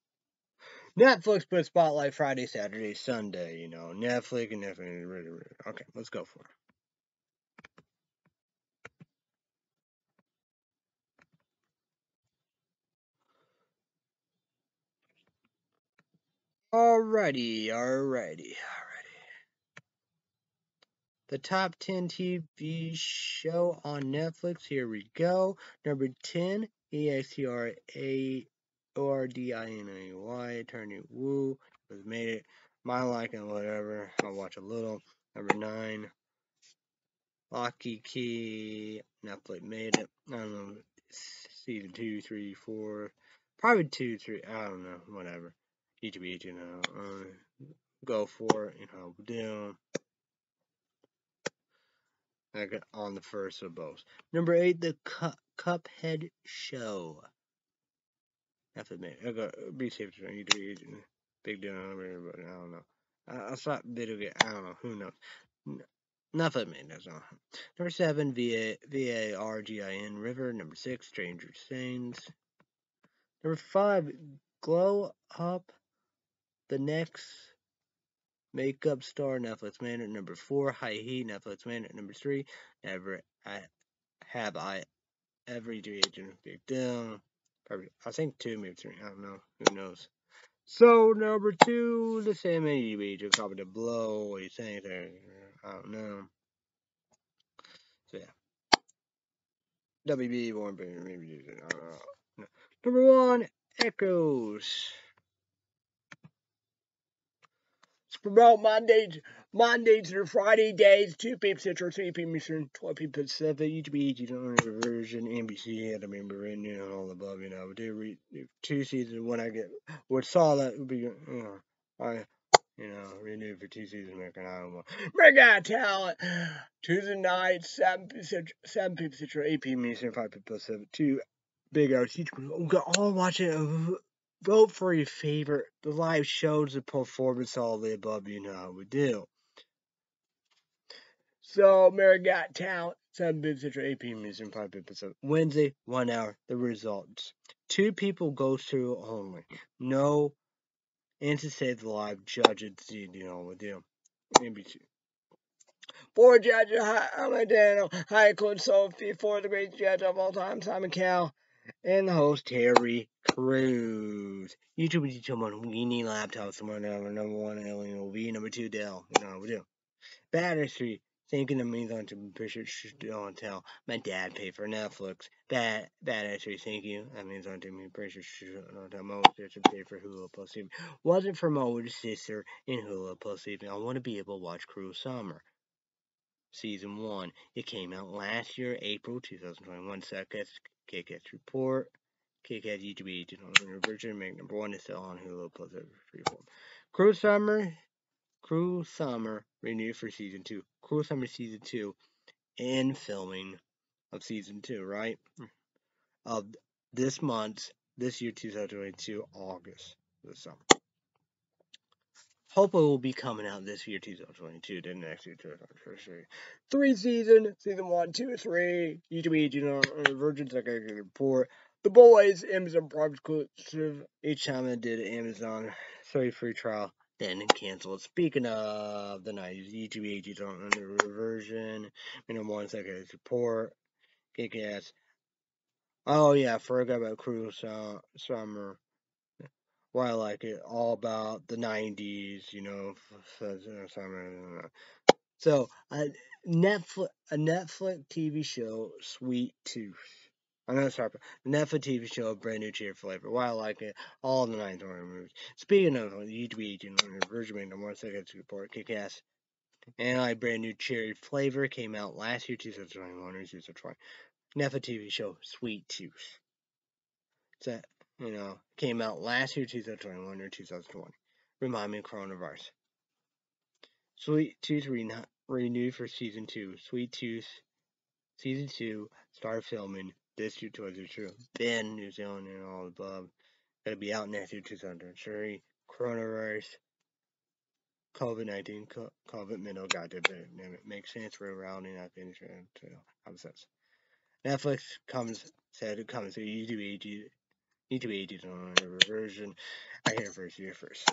Netflix put Spotlight Friday, Saturday, Sunday. You know, Netflix and Netflix. Okay, let's go for it. Alrighty, alrighty, alrighty. The top 10 TV show on Netflix. Here we go. Number 10, EXTRA O R D I N A Y, Attorney Woo, has made it. My liking, whatever. I'll watch a little. Number nine, Locke & Key, Netflix made it. I don't know, season two, three, four, probably two, three. I don't know, whatever. YouTube, you know, uh, go for it. You know, do. I got on the first of both. Number eight, the Cu- Cuphead Show. Have to admit, I got be safe to you do big deal but I don't know. I, I thought video game. I don't know. Who knows? Enough of me. That's all. Number seven, V A V A R G I N River. Number six, Stranger Things. Number five, Glow Up. The next Makeup Star Netflix Man number four, High Heat Netflix Man number three. Never I have I every agent big deal. Probably, I think two, maybe three. I don't know. Who knows? So number two, the same maybe just probably the blow. Think there? I don't know. So yeah. WB one, maybe I don't know. Number one, Echoes. It's about promote Mondays, Mondays through Friday days, 2 p.m. Central, 3 p.m. Eastern, 12 p.m. Pacific, each be each on version, NBC had to remember in you know, all above, you know, We do read two seasons when I get, what saw that would be, you know, I, you know, renewed for two seasons American Idol. Mega Talent, Tuesday night, 7 p.m. Central, 7 p.m. Central, 8 p.m. Eastern, 5 p.m. Pacific, two big hours each. All watching vote for your favorite, the live shows, the performance, all the above, you know we do. So, Mary Got Talent, 7 p.m. Central, 8 p.m. Eastern, 5 p.m. Pacific. Wednesday, 1 hour, the results. Two people go through only. No, and to save the live judges, you know, with you. NBC. Four judges, I'm a Daniel, Hi, Clint Sophie, for the great judge of all time, Simon Cowell and the host Terry Crews. YouTube is someone we need laptops. Someone number number one Alien will be number two Dell. You know what we do. Battery. Thinking of me on to Bishop tell. My dad paid for Netflix. Bad bad thank you. That means on to me Bishop tell Mo to pay for Hulu plus TV. Wasn't for my older sister in Hulu plus TV. I want to be able to watch Cruel Summer. Season 1. It came out last year, April 2021. Second KCAS report. KCAS YouTube agent on the version make number one is still on Hulu plus every free form. Cruel Summer Cruel Summer renewed for season two. Cruel Summer season two and filming of season two, right? Mm. Of this month, this year 2022, August, this summer. Hopefully, it will be coming out this year 2022, then next year 2023. Three season, season one, two, three. YouTube, you know, uh, Virgin Second Report. The Boys, Amazon Prime exclusive. Each time I did Amazon, 30 free trial then cancel it. Speaking of the 90s, YouTube ages on under reversion, know, one second support, kick ass. Oh yeah, forgot about Cruise uh, Summer. Why I like it, all about the 90s, you know, uh, summer. Uh, uh, so, a Netflix, a Netflix TV show, Sweet Tooth. I'm not sorry, Netflix TV show, a brand new cheer flavor. Why I like it, all the nine horror movies. Speaking of you know, Virgin Made, one second to report, kick ass. And I brand new cherry flavor came out last year, 2021 or 2020. Netflix TV show, Sweet Tooth. That, you know, came out last year, 2021 or 2020. Remind me of coronavirus. Sweet Tooth re- renewed for season two. Sweet Tooth season two started filming this year 2022. Ben, New Zealand, and all above. Gonna be out next year 2023. Coronavirus, COVID 19, COVID middle got to it makes sense for routing up insurance to sense. Netflix comes said it comes to need to YouTube ages on a reversion. I hear first year first.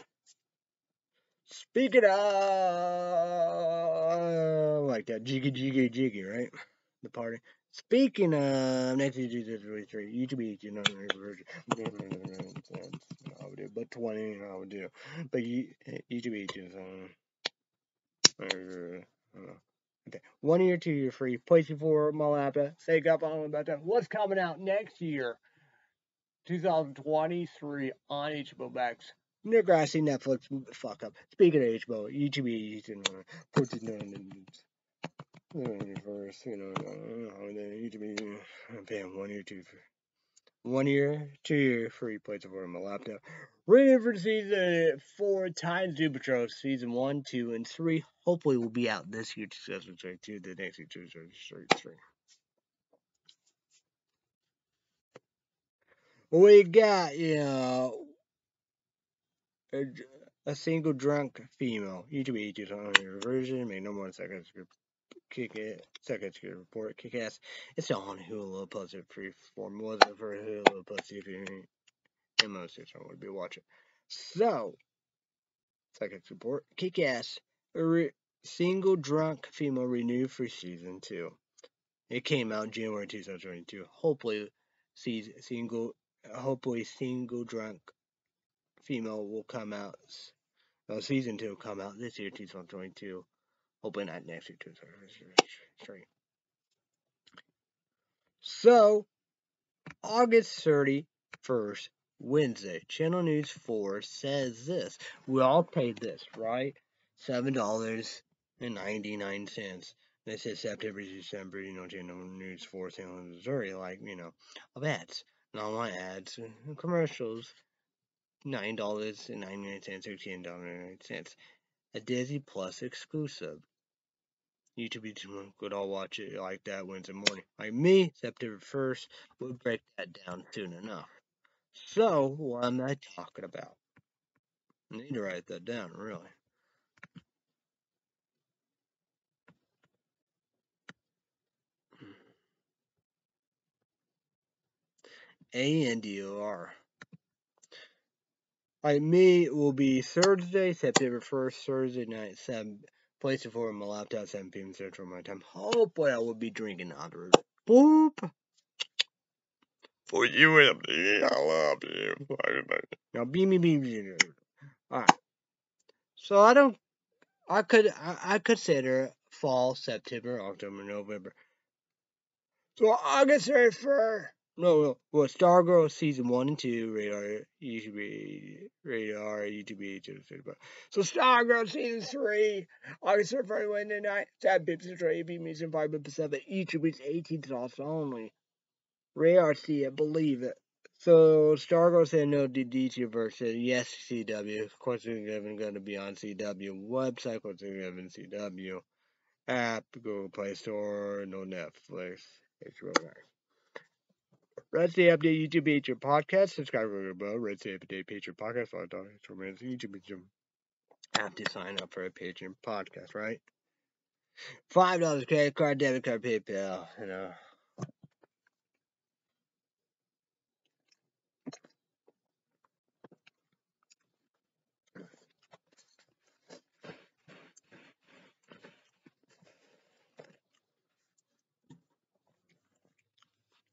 Speak it of like that jiggy jiggy jiggy, right? The party. Speaking of next year, Jesus three, YouTube, you know, I do, but twenty, I would do, but you, YouTube is um, okay, one year, two year free, PlayStation Four, Malapta, Sega, on about that. What's coming out next year? 2023 on HBO Max. Degrassi Netflix fuck up. Speaking of HBO, YouTube, you can put it down first, you know, they need to be uh, paying one year, two, one year, two year free plates on my laptop. Ready for season four times Doom Patrol season one, two, and three. Hopefully, will be out this year, 2022. The next year, 2023. We got, you know, a, a single drunk female. YouTube ages on your version, make no more seconds kick it, second to report, kick ass. It's on Hulu Plus free form. Wasn't for Hulu Plus if you in most of would be watching. So, second support, kick ass. Re- single drunk female renewed for season two. It came out January 2022. Hopefully, season single. Hopefully, single drunk female will come out. Uh, season two will come out this year, 2022. Hoping not next week, straight. So, August 31st, Wednesday, Channel News 4 says this. We all paid this, right? $7.99. This is September, December, you know, Channel News 4, St. Louis, Missouri, like, you know, of ads. And online ads, commercials, $9.99, $16.99. A Disney Plus exclusive. YouTube could all watch it like that Wednesday morning. Like me, September 1st, we'll break that down soon enough. So, what am I talking about? I need to write that down, really. A-N-D-O-R. Like me, it will be Thursday, September 1st, Thursday night, 7 Place it for my laptop 7 p.m. Central my time. Oh, Hopefully I will be drinking it. Boop. For you and me, I love you. Now beam me beam me. Alright. So I don't I could I, I consider fall, September, October, November. So August 31st. No, no. Well, Stargirl season one and two, radar YouTube, radar YouTube, YouTube. So Stargirl season three, August first Wednesday night, seven episodes, three AP Mission five episode seven. Each of which eighteen slots only. Radar see it, believe it. So Stargirl said no to DC versus yes CW. Of course, it's even going to be on CW website. Of course, it's even CW app, Google Play Store, no Netflix. Real nice. Red State Update YouTube Patreon podcast. Subscribe to bell. Red State Update Patreon podcast. Five dollars for minutes. YouTube Patreon. Have to sign up for a Patreon podcast, right? Five dollars credit card, debit card, PayPal. You know.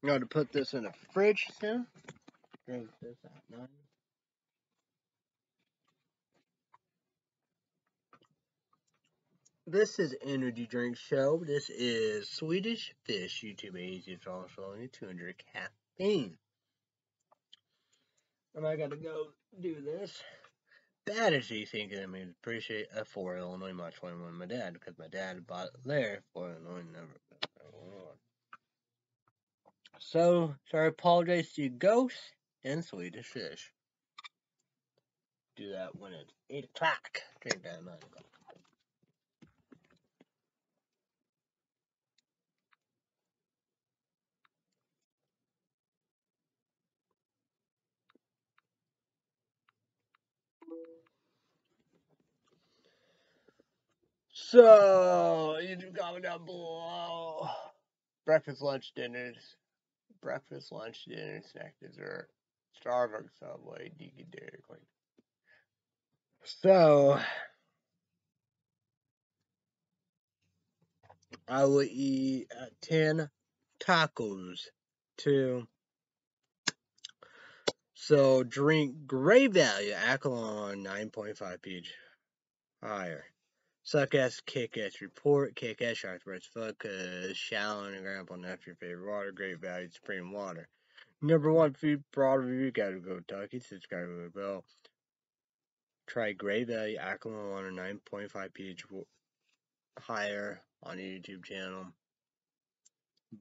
You know to put this in the fridge soon. Drink this at. This is Energy Drink Show. This is Swedish Fish YouTube age. It's also only 200 caffeine. And I gotta go do this. Bad as you think I mean appreciate a four Illinois much more than my dad because my dad bought it there for Illinois never so, so I apologize to Ghost and Swedish Fish. Do that when it's 8 o'clock. Drink that at 9 o'clock. So, you can comment down below. Breakfast, lunch, dinners breakfast, lunch, dinner, snack, dessert, Starbucks, Subway, Deacon Dairy Queen. So, I will eat uh, 10 tacos to So, drink Great Value Alkaline 9.5 pH higher. Suck ass, kick ass, report, kick ass, sharks, birds, fuck, uh, shallow and grandpa, that's your favorite water, great value, supreme water. Number one food broad review, gotta go Kentucky, subscribe to the bell. Try Great Value Alkaline Water 9.5 pH higher on the YouTube channel.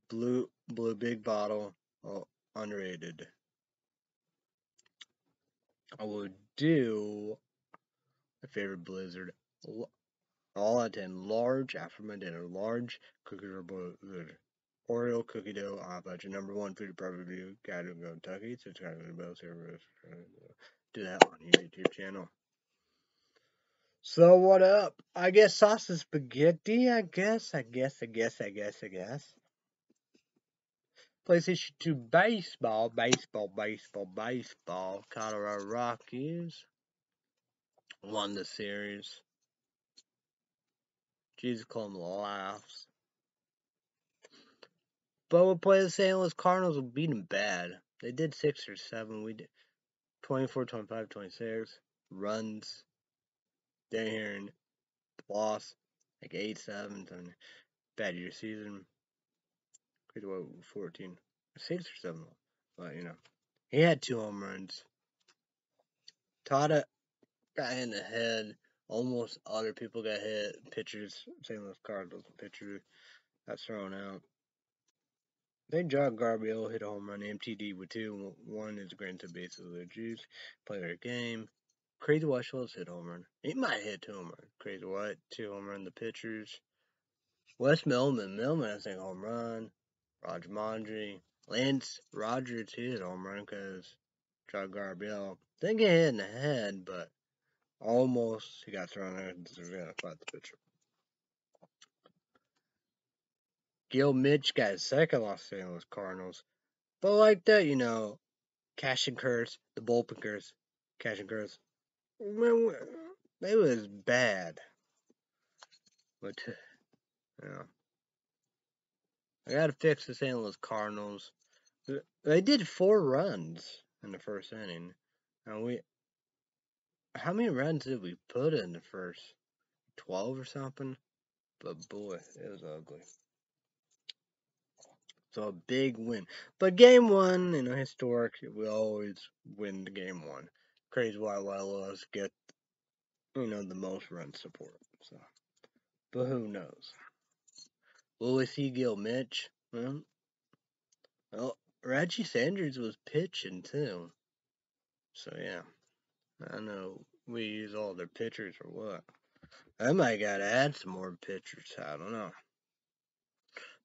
Blue, blue big bottle, oh, underrated. I will do my favorite Blizzard all attend large dinner. Large cookies are good. Oreo cookie dough ah, off budget. Number one food prep review. Guide to Kentucky. Subscribe to the bell service. Do that on your YouTube channel. So what up? I guess sauce sausage spaghetti. I guess. I guess. I guess. I guess. I guess. PlayStation 2 baseball, baseball, baseball, baseball. Colorado Rockies won the series. Jesus laughs. But we'll play the St. Louis Cardinals will beat them bad. They did six or seven. We did 24, 25, 26 runs. They're here in loss like eight, seven, and bad year season. Crazy what 14. Six or seven. But you know. He had two home runs. Tada uh, got in the head almost other people got hit. Pitchers, St. Louis Cardinals pitcher got thrown out. I think John Garbiel hit a home run. MTD with two. One is granted bases of the juice. Player game. Crazy White Schultz hit home run. He might hit two home run. Crazy White, two home run. The pitchers. Wes Millman. Millman, I think, home run. Roger Mondry. Lance Rogers hit home run because John Garbiel didn't get hit in the head, but Almost he got thrown out into the fight the pitcher. Gil Mitch got second Los Angeles Cardinals. But like that, you know, Cash and Curse, the bullpen curse, Cash and Curse, they was bad. But, know, I gotta fix the St. Louis Cardinals. They did four runs in the first inning. And we how many runs did we put in the first 12 or something? But boy, it was ugly. So a big win. But game one, you know, historic, we always win the game one. Crazy why Wild get, you know, the most run support. So, but who knows? Will we see Gil Mitch? Well Reggie Sanders was pitching too. So yeah, I know we use all their pictures or what. I might gotta add some more pictures. I don't know.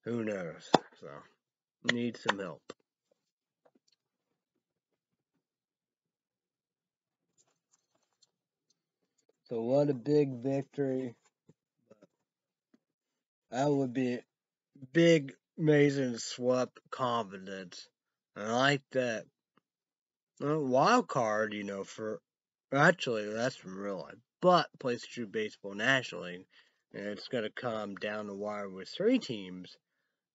Who knows? So need some help. So what a big victory. That would be big Mason swept confidence. I like that. Wild card, you know, for actually that's from real life, but plays true baseball nationally, and it's gonna come down the wire with three teams: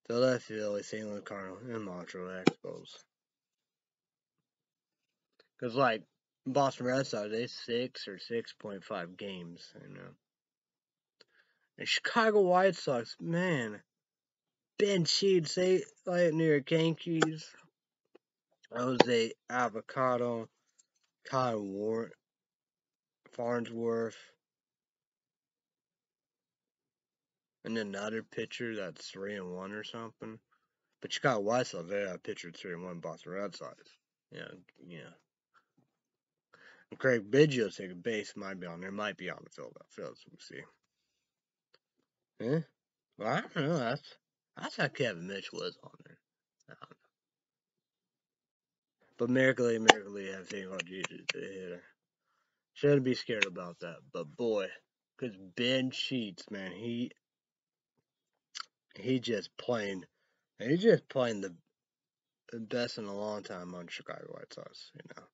Philadelphia Phillies, St. Louis Cardinals, and Montreal Expos. Cause like Boston Red Sox, they six or six point five games, you know. And Chicago White Sox, man, Ben Sheets, they like New York Yankees, Jose Avocado, Kyle Ward, Farnsworth, and another pitcher that's three and one or something. But Chicago White Sox, they pitcher three and one. Boston Red Sox, yeah, yeah. And Craig Biggio second base might be on there, might be on the field Philadelphia. We'll see. Yeah, well, I don't know. That's I thought Kevin Mitch was on there. I don't know. But Merkley, Merkley, I think, oh Jesus, the hitter. Shouldn't be scared about that. But boy, because Ben Sheets, man, he he just playing, he just playing the best in a long time on Chicago White Sox, you know.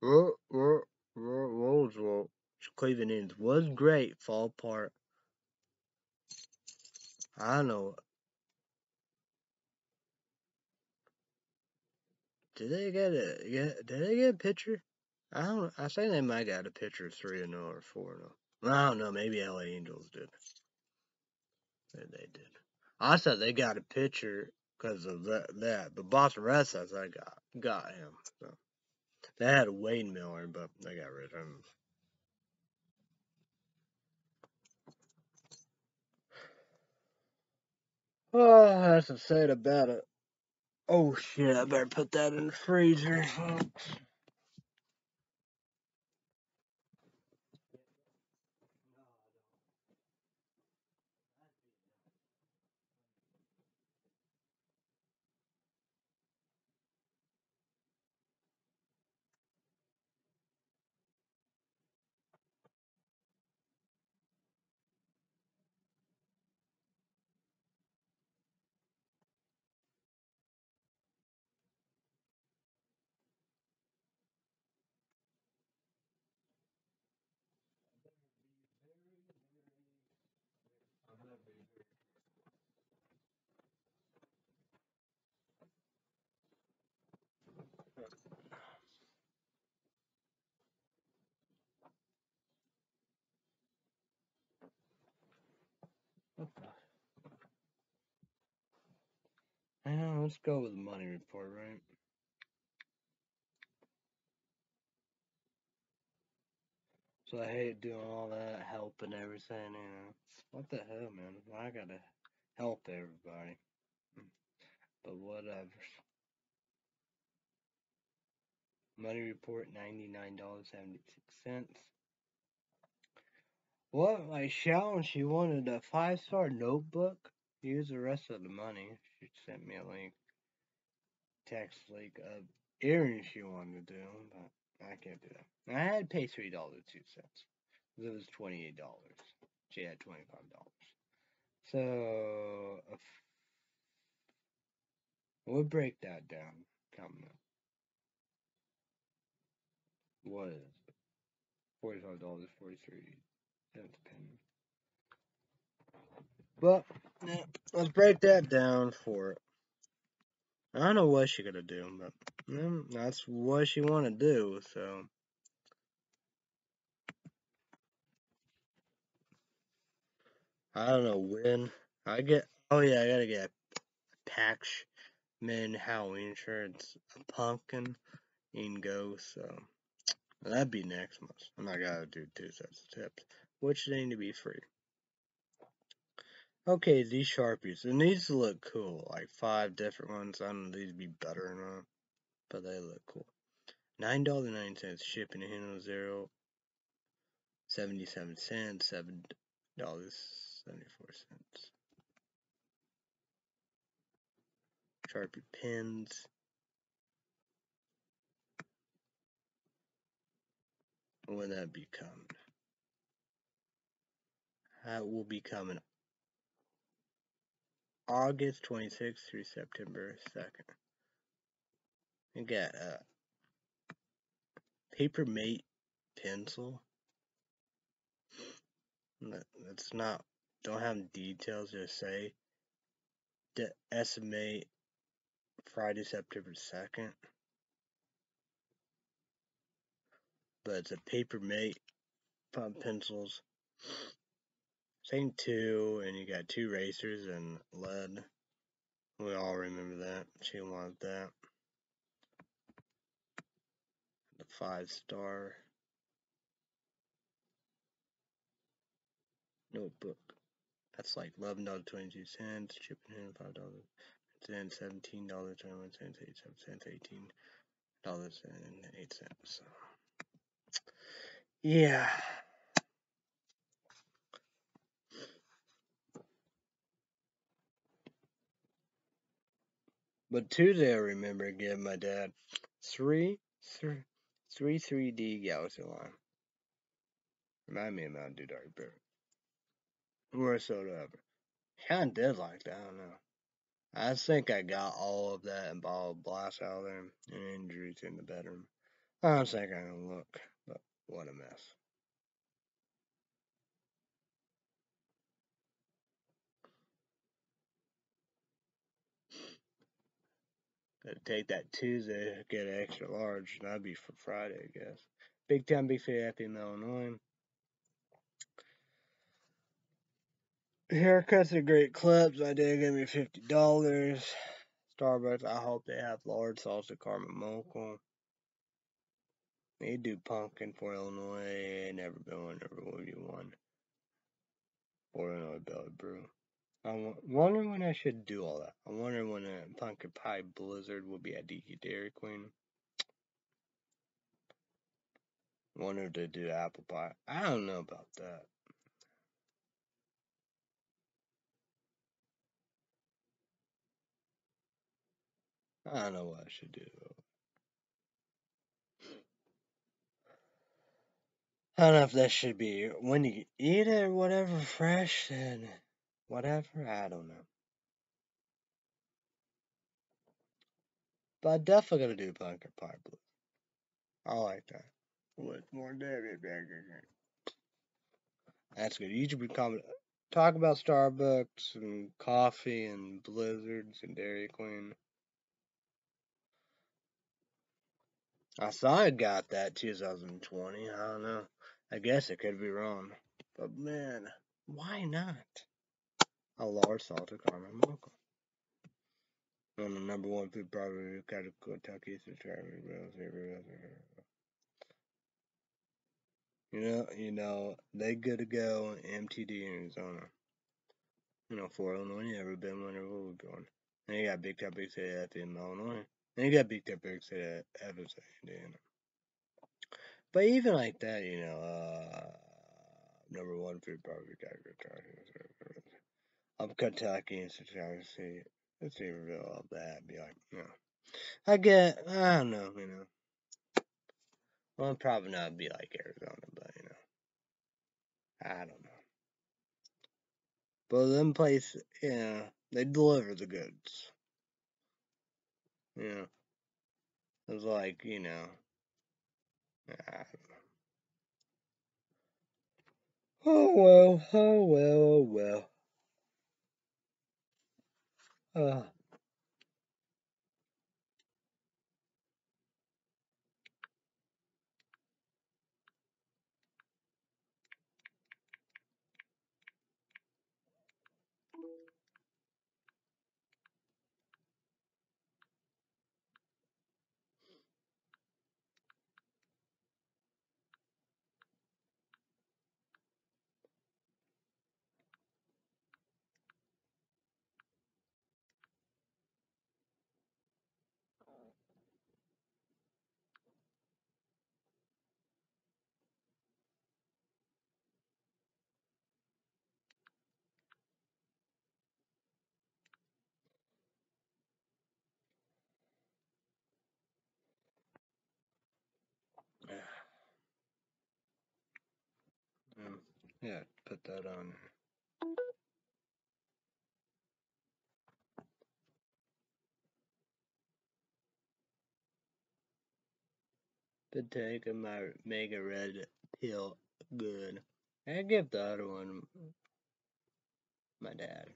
Whoa, whoa, whoa, whoa, Cleveland Indians was great, fall apart. I don't know. Did they get a get? Did they get a pitcher? I don't. I say they might got a pitcher three and zero or four and zero. I don't know. Maybe LA Angels did. They, did. I said they got a pitcher because of that. That, but Boston Red Sox, I got got him. So they had Wayne Miller, but they got rid of him. Oh, that's to say about it. Oh shit, I better put that in the freezer. Yeah, let's go with the money report, right? So I hate doing all that help and everything, you know. What the hell, man? I gotta help everybody. But whatever. Money report $99.76. What? My challenge, she wanted a five star notebook. Here's the rest of the money. She sent me a link. Text link of earrings she wanted to do, but I can't do that. I had to pay three dollars two cents. It was twenty eight dollars. She had twenty five dollars. So we'll break that down coming up. What is it? Forty five dollars forty three. But yeah, let's break that down for it. I don't know what she gonna do, but yeah, that's what she want to do. So I don't know when I get. Oh yeah, I gotta get a Paxman Halloween shirt. It's a pumpkin and go. So that'd be next month. And I gotta do two sets of tips, which they need to be free. Okay, these Sharpies. And these look cool. Like five different ones. I don't know these be better or not. But they look cool. Nine dollar nine cents shipping and handle zero. Seventy seven cents, seven dollars seventy four cents. Sharpie pens. When that be? That will be coming August 26th through September 2nd. You got uh, a paper mate pencil. That's not, don't have details, to say to estimate Friday, September 2nd. But it's a paper mate uh, pencils. Same two, and you got two racers and lead. We all remember that. She wanted that. The five star notebook. That's like eleven dollars twenty two cents. Shipping in five dollars. Then seventeen dollars twenty one cents, eighty seven cents, eighteen dollars and eight cents. Yeah. But two Tuesday, I remember giving my dad three, three, three 3D Galaxy line. Remind me of Mountain Dew Dark Berry. Worst soda ever. Kinda did like that, I don't know. I think I got all of that and bottled blast out there and injuries in the bedroom. I don't think I can look, but what a mess. Gotta take that Tuesday, get an extra large, and that'd be for Friday, I guess. Big Fat Happy in Illinois. Haircuts are great clips. I did give me fifty dollars. Starbucks, I hope they have large salsa caramel mocha. They do pumpkin for Illinois. Never been one, never will be one. For Illinois Belly Brew. I wonder when I should do all that. I wonder when a pumpkin pie blizzard will be at DQ Dairy Queen. Wonder to do apple pie. I don't know about that. I don't know what I should do. I don't know if that should be when you eat it or whatever, fresh and whatever. I don't know. But I definitely gonna do Bunker pie blue. I like that. With more David That's good. You should be comment talk about Starbucks and coffee and blizzards and Dairy Queen. I saw I got that 2020. I don't know. I guess it could be wrong. But man, why not? A large salted caramel mocha. On the number one food probably got to Kentucky You know, you know, they good to go MTD in Arizona. You know, for Illinois, ever been whenever we're going. And you got Big Top Big City at in Illinois. And you got Big Top Big City at Evanston, Indiana. But even like that, you know, uh, number one food probably of Kentucky and Chicago see let's see reveal all that. Be like, know, I get, I don't know, you know. Well, probably not be like Arizona, but you know, I don't know. But them places, you know, they deliver the goods. You know, it's like, you know, I don't know. Oh well, oh well, oh well. Uh, Yeah, put that on. The take of my mega red pill good. I give the other one my dad.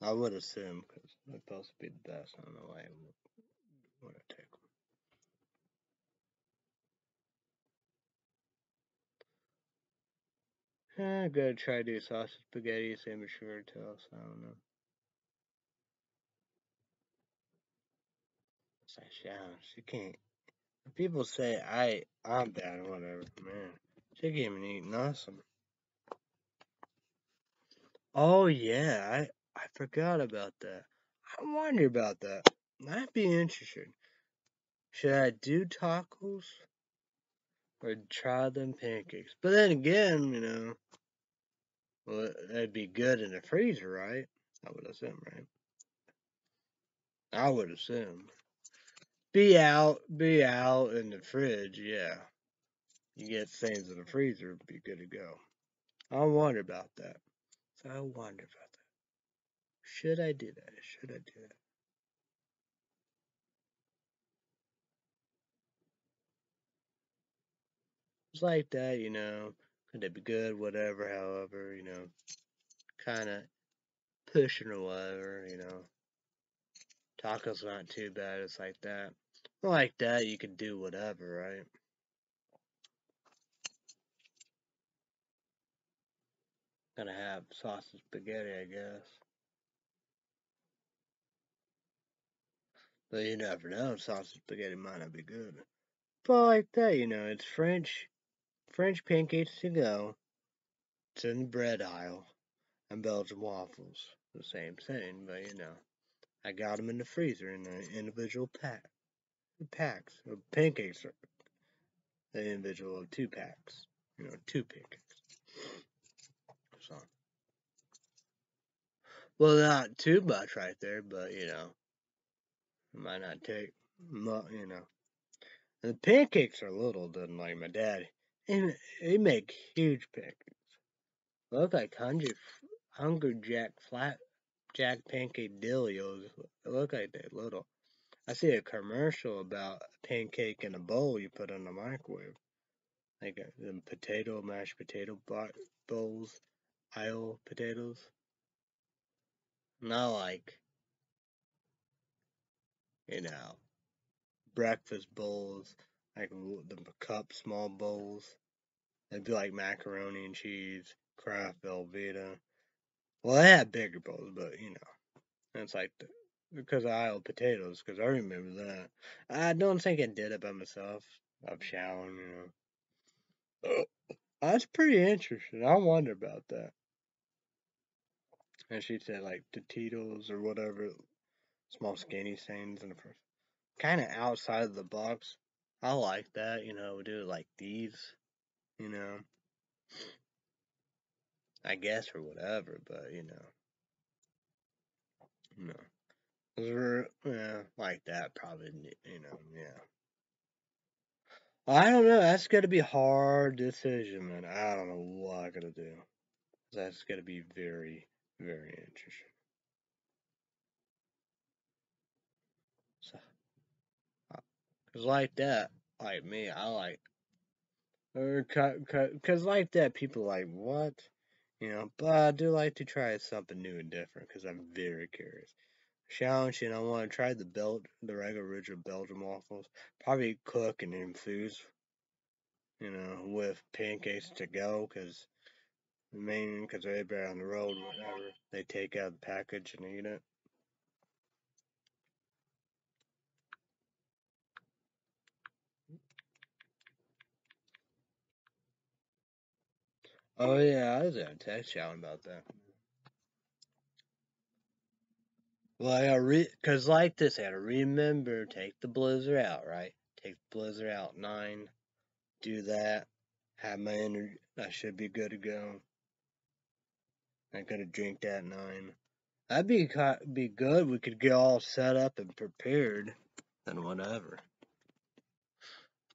I would assume because they're supposed to be the best. I don't know why I would take Eh, I'm gonna try to do sausage spaghetti, same as sugar toast. I don't know. Yeah, she can't. People say I I'm bad or whatever, man. She can't even eat nothing. Oh yeah, I I forgot about that. I wonder about that. Might be interesting. Should I do tacos or try them pancakes? But then again, you know, well, that'd be good in the freezer, right? I would assume, right? I would assume. Be out, be out in the fridge, yeah. You get things in the freezer, be good to go. I wonder about that. So I wonder about that. Should I do that? Should I do that? It's like that, you know. Could it be good? Whatever, however, you know. Kind of pushing or whatever, you know. Tacos not too bad. It's like that. Like that, you can do whatever, right? Gonna have sausage spaghetti, I guess. But you never know, sausage spaghetti might not be good. But like that, you know, it's French, French pancakes to go. It's in the bread aisle. And Belgian waffles, the same thing, but you know, I got them in the freezer in an individual pack The packs of pancakes are the individual of two packs. You know, two pancakes. So, well, not too much right there, but you know, it might not take much. You know, and the pancakes are little, doesn't like my dad. And they make huge pancakes. Look like Hungry, Hungry Jack flat Jack pancake dealios. They look like they're little. I see a commercial about a pancake in a bowl you put in the microwave. Like uh, the potato, mashed potato bowls, Idahoan potatoes. Not like, you know, breakfast bowls, like the cup small bowls. It'd be like macaroni and cheese, Kraft Velveeta. Well, they had bigger bowls, but you know, it's like the, because I Idahoan potatoes, because I remember that. I don't think I did it by myself. I'm showering, you know. That's pretty interesting. I wonder about that. And she said like the Tito's or whatever, small skinny things and kind of outside of the box. I like that, you know. Do like these, you know. I guess or whatever, but you know, no yeah, like that probably, you know, yeah. I don't know. That's gonna be a hard decision, man. I don't know what I'm gonna do. That's gonna be very, very interesting. So, uh, cause like that, like me, I like, er, or cause like that, people like what, you know. But I do like to try something new and different, cause I'm very curious challenge and I want to try the belt, the regular original Belgian waffles. Probably cook and infuse, you know, with pancakes to go because main because everybody on the road, whatever, they take out the package and eat it. Oh yeah, I was gonna text y'all about that. Well, I re- cause like this, I gotta remember, take the blizzard out, right? Take the blizzard out, nine, do that, have my energy, I should be good to go. I gotta drink that nine. That'd be, be good, we could get all set up and prepared, and whatever.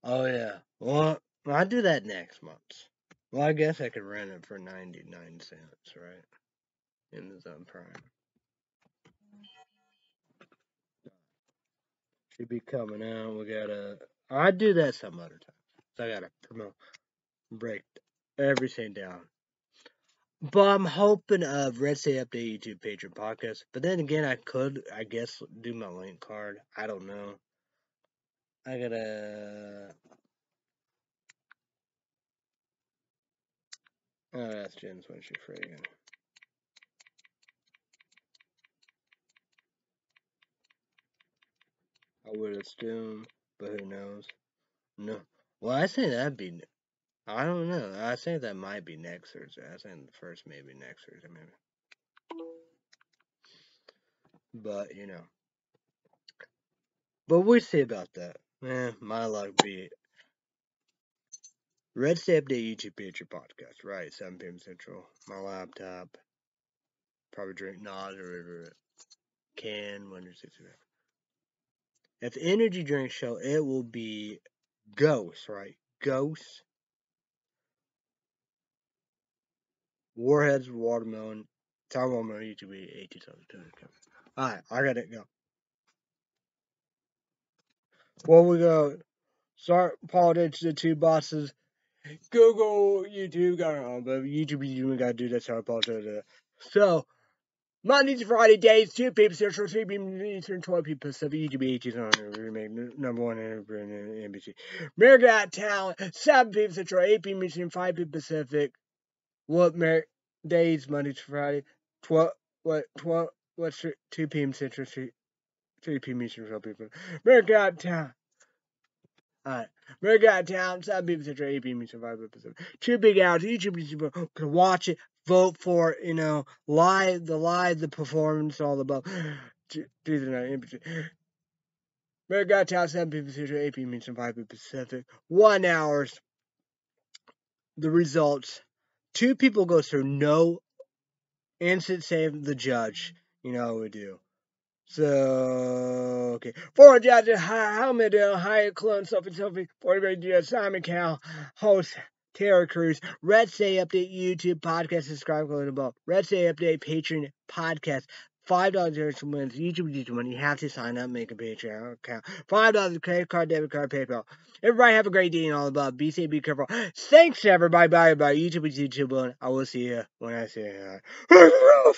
Oh yeah, well, I'll do that next month. Well, I guess I could rent it for 99 cents, right? In Amazon Prime. Should be coming out. We gotta. I do that some other time. So I gotta promote, break everything down. But I'm hoping of Red State Update YouTube Patreon podcast. But then again, I could, I guess, do my link card. I don't know. I gotta. Oh, that's Jen's when she's free again. I would assume, but who knows? No. Well, I think that'd be. I don't know. I think that might be next Thursday. I think the first maybe next Thursday, maybe. But you know. But we'll see about that. Eh, my luck be. Red State Update YouTube Picture podcast, right? 7 p.m. Central. My laptop. Probably drink NOS or whatever. can when it's If the energy drink show, it will be Ghost, right? Ghost. Warheads, Watermelon, Tower Watermelon, YouTube, 18,000. Alright, I gotta go. Well, we go. Start politics, the two bosses. Google, YouTube, got it on, but YouTube, you gotta do that. Sorry, politics. So, Monday to Friday days, 2 p.m. Central, 3 p.m. Eastern, 12 p.m. Pacific, YouTube, 18 on remake, number one in NBC. America Got Talent, 7 p.m. Central, 8 p.m. Eastern, 5 p.m. Pacific. What Mer- days, Monday to Friday? 12, what, 12, what's 2 p.m. Central, 3, 3 p.m. Eastern, 12 p.m. America Got Talent. Alright. America Got Talent, 7 p.m. Central, 8 p.m. Eastern, 5 p.m. Pacific. Two big hours, YouTube, YouTube, can watch it, vote for it, you know, live, the live, the performance, all above. Do the night, America Got Talent, 7 p.m. Central, 8 p.m. Eastern, 5 p.m. Pacific. One hours. The results two people go through no instant save the judge. You know what we do. So okay, four judges, Helmet, Heidi, Klum, Sophie, Sophie, Forty Simon Cowell, host Terry Crews, Red State Update YouTube podcast, subscribe, go above. Red State Update Patreon podcast. Five dollars every month. YouTube YouTube money. You have to sign up, make a Patreon account. Five dollars credit card, debit card, PayPal. Everybody have a great day and all above. Be safe, be careful. Thanks everybody. Bye bye. YouTube YouTube. I will see you when I see you.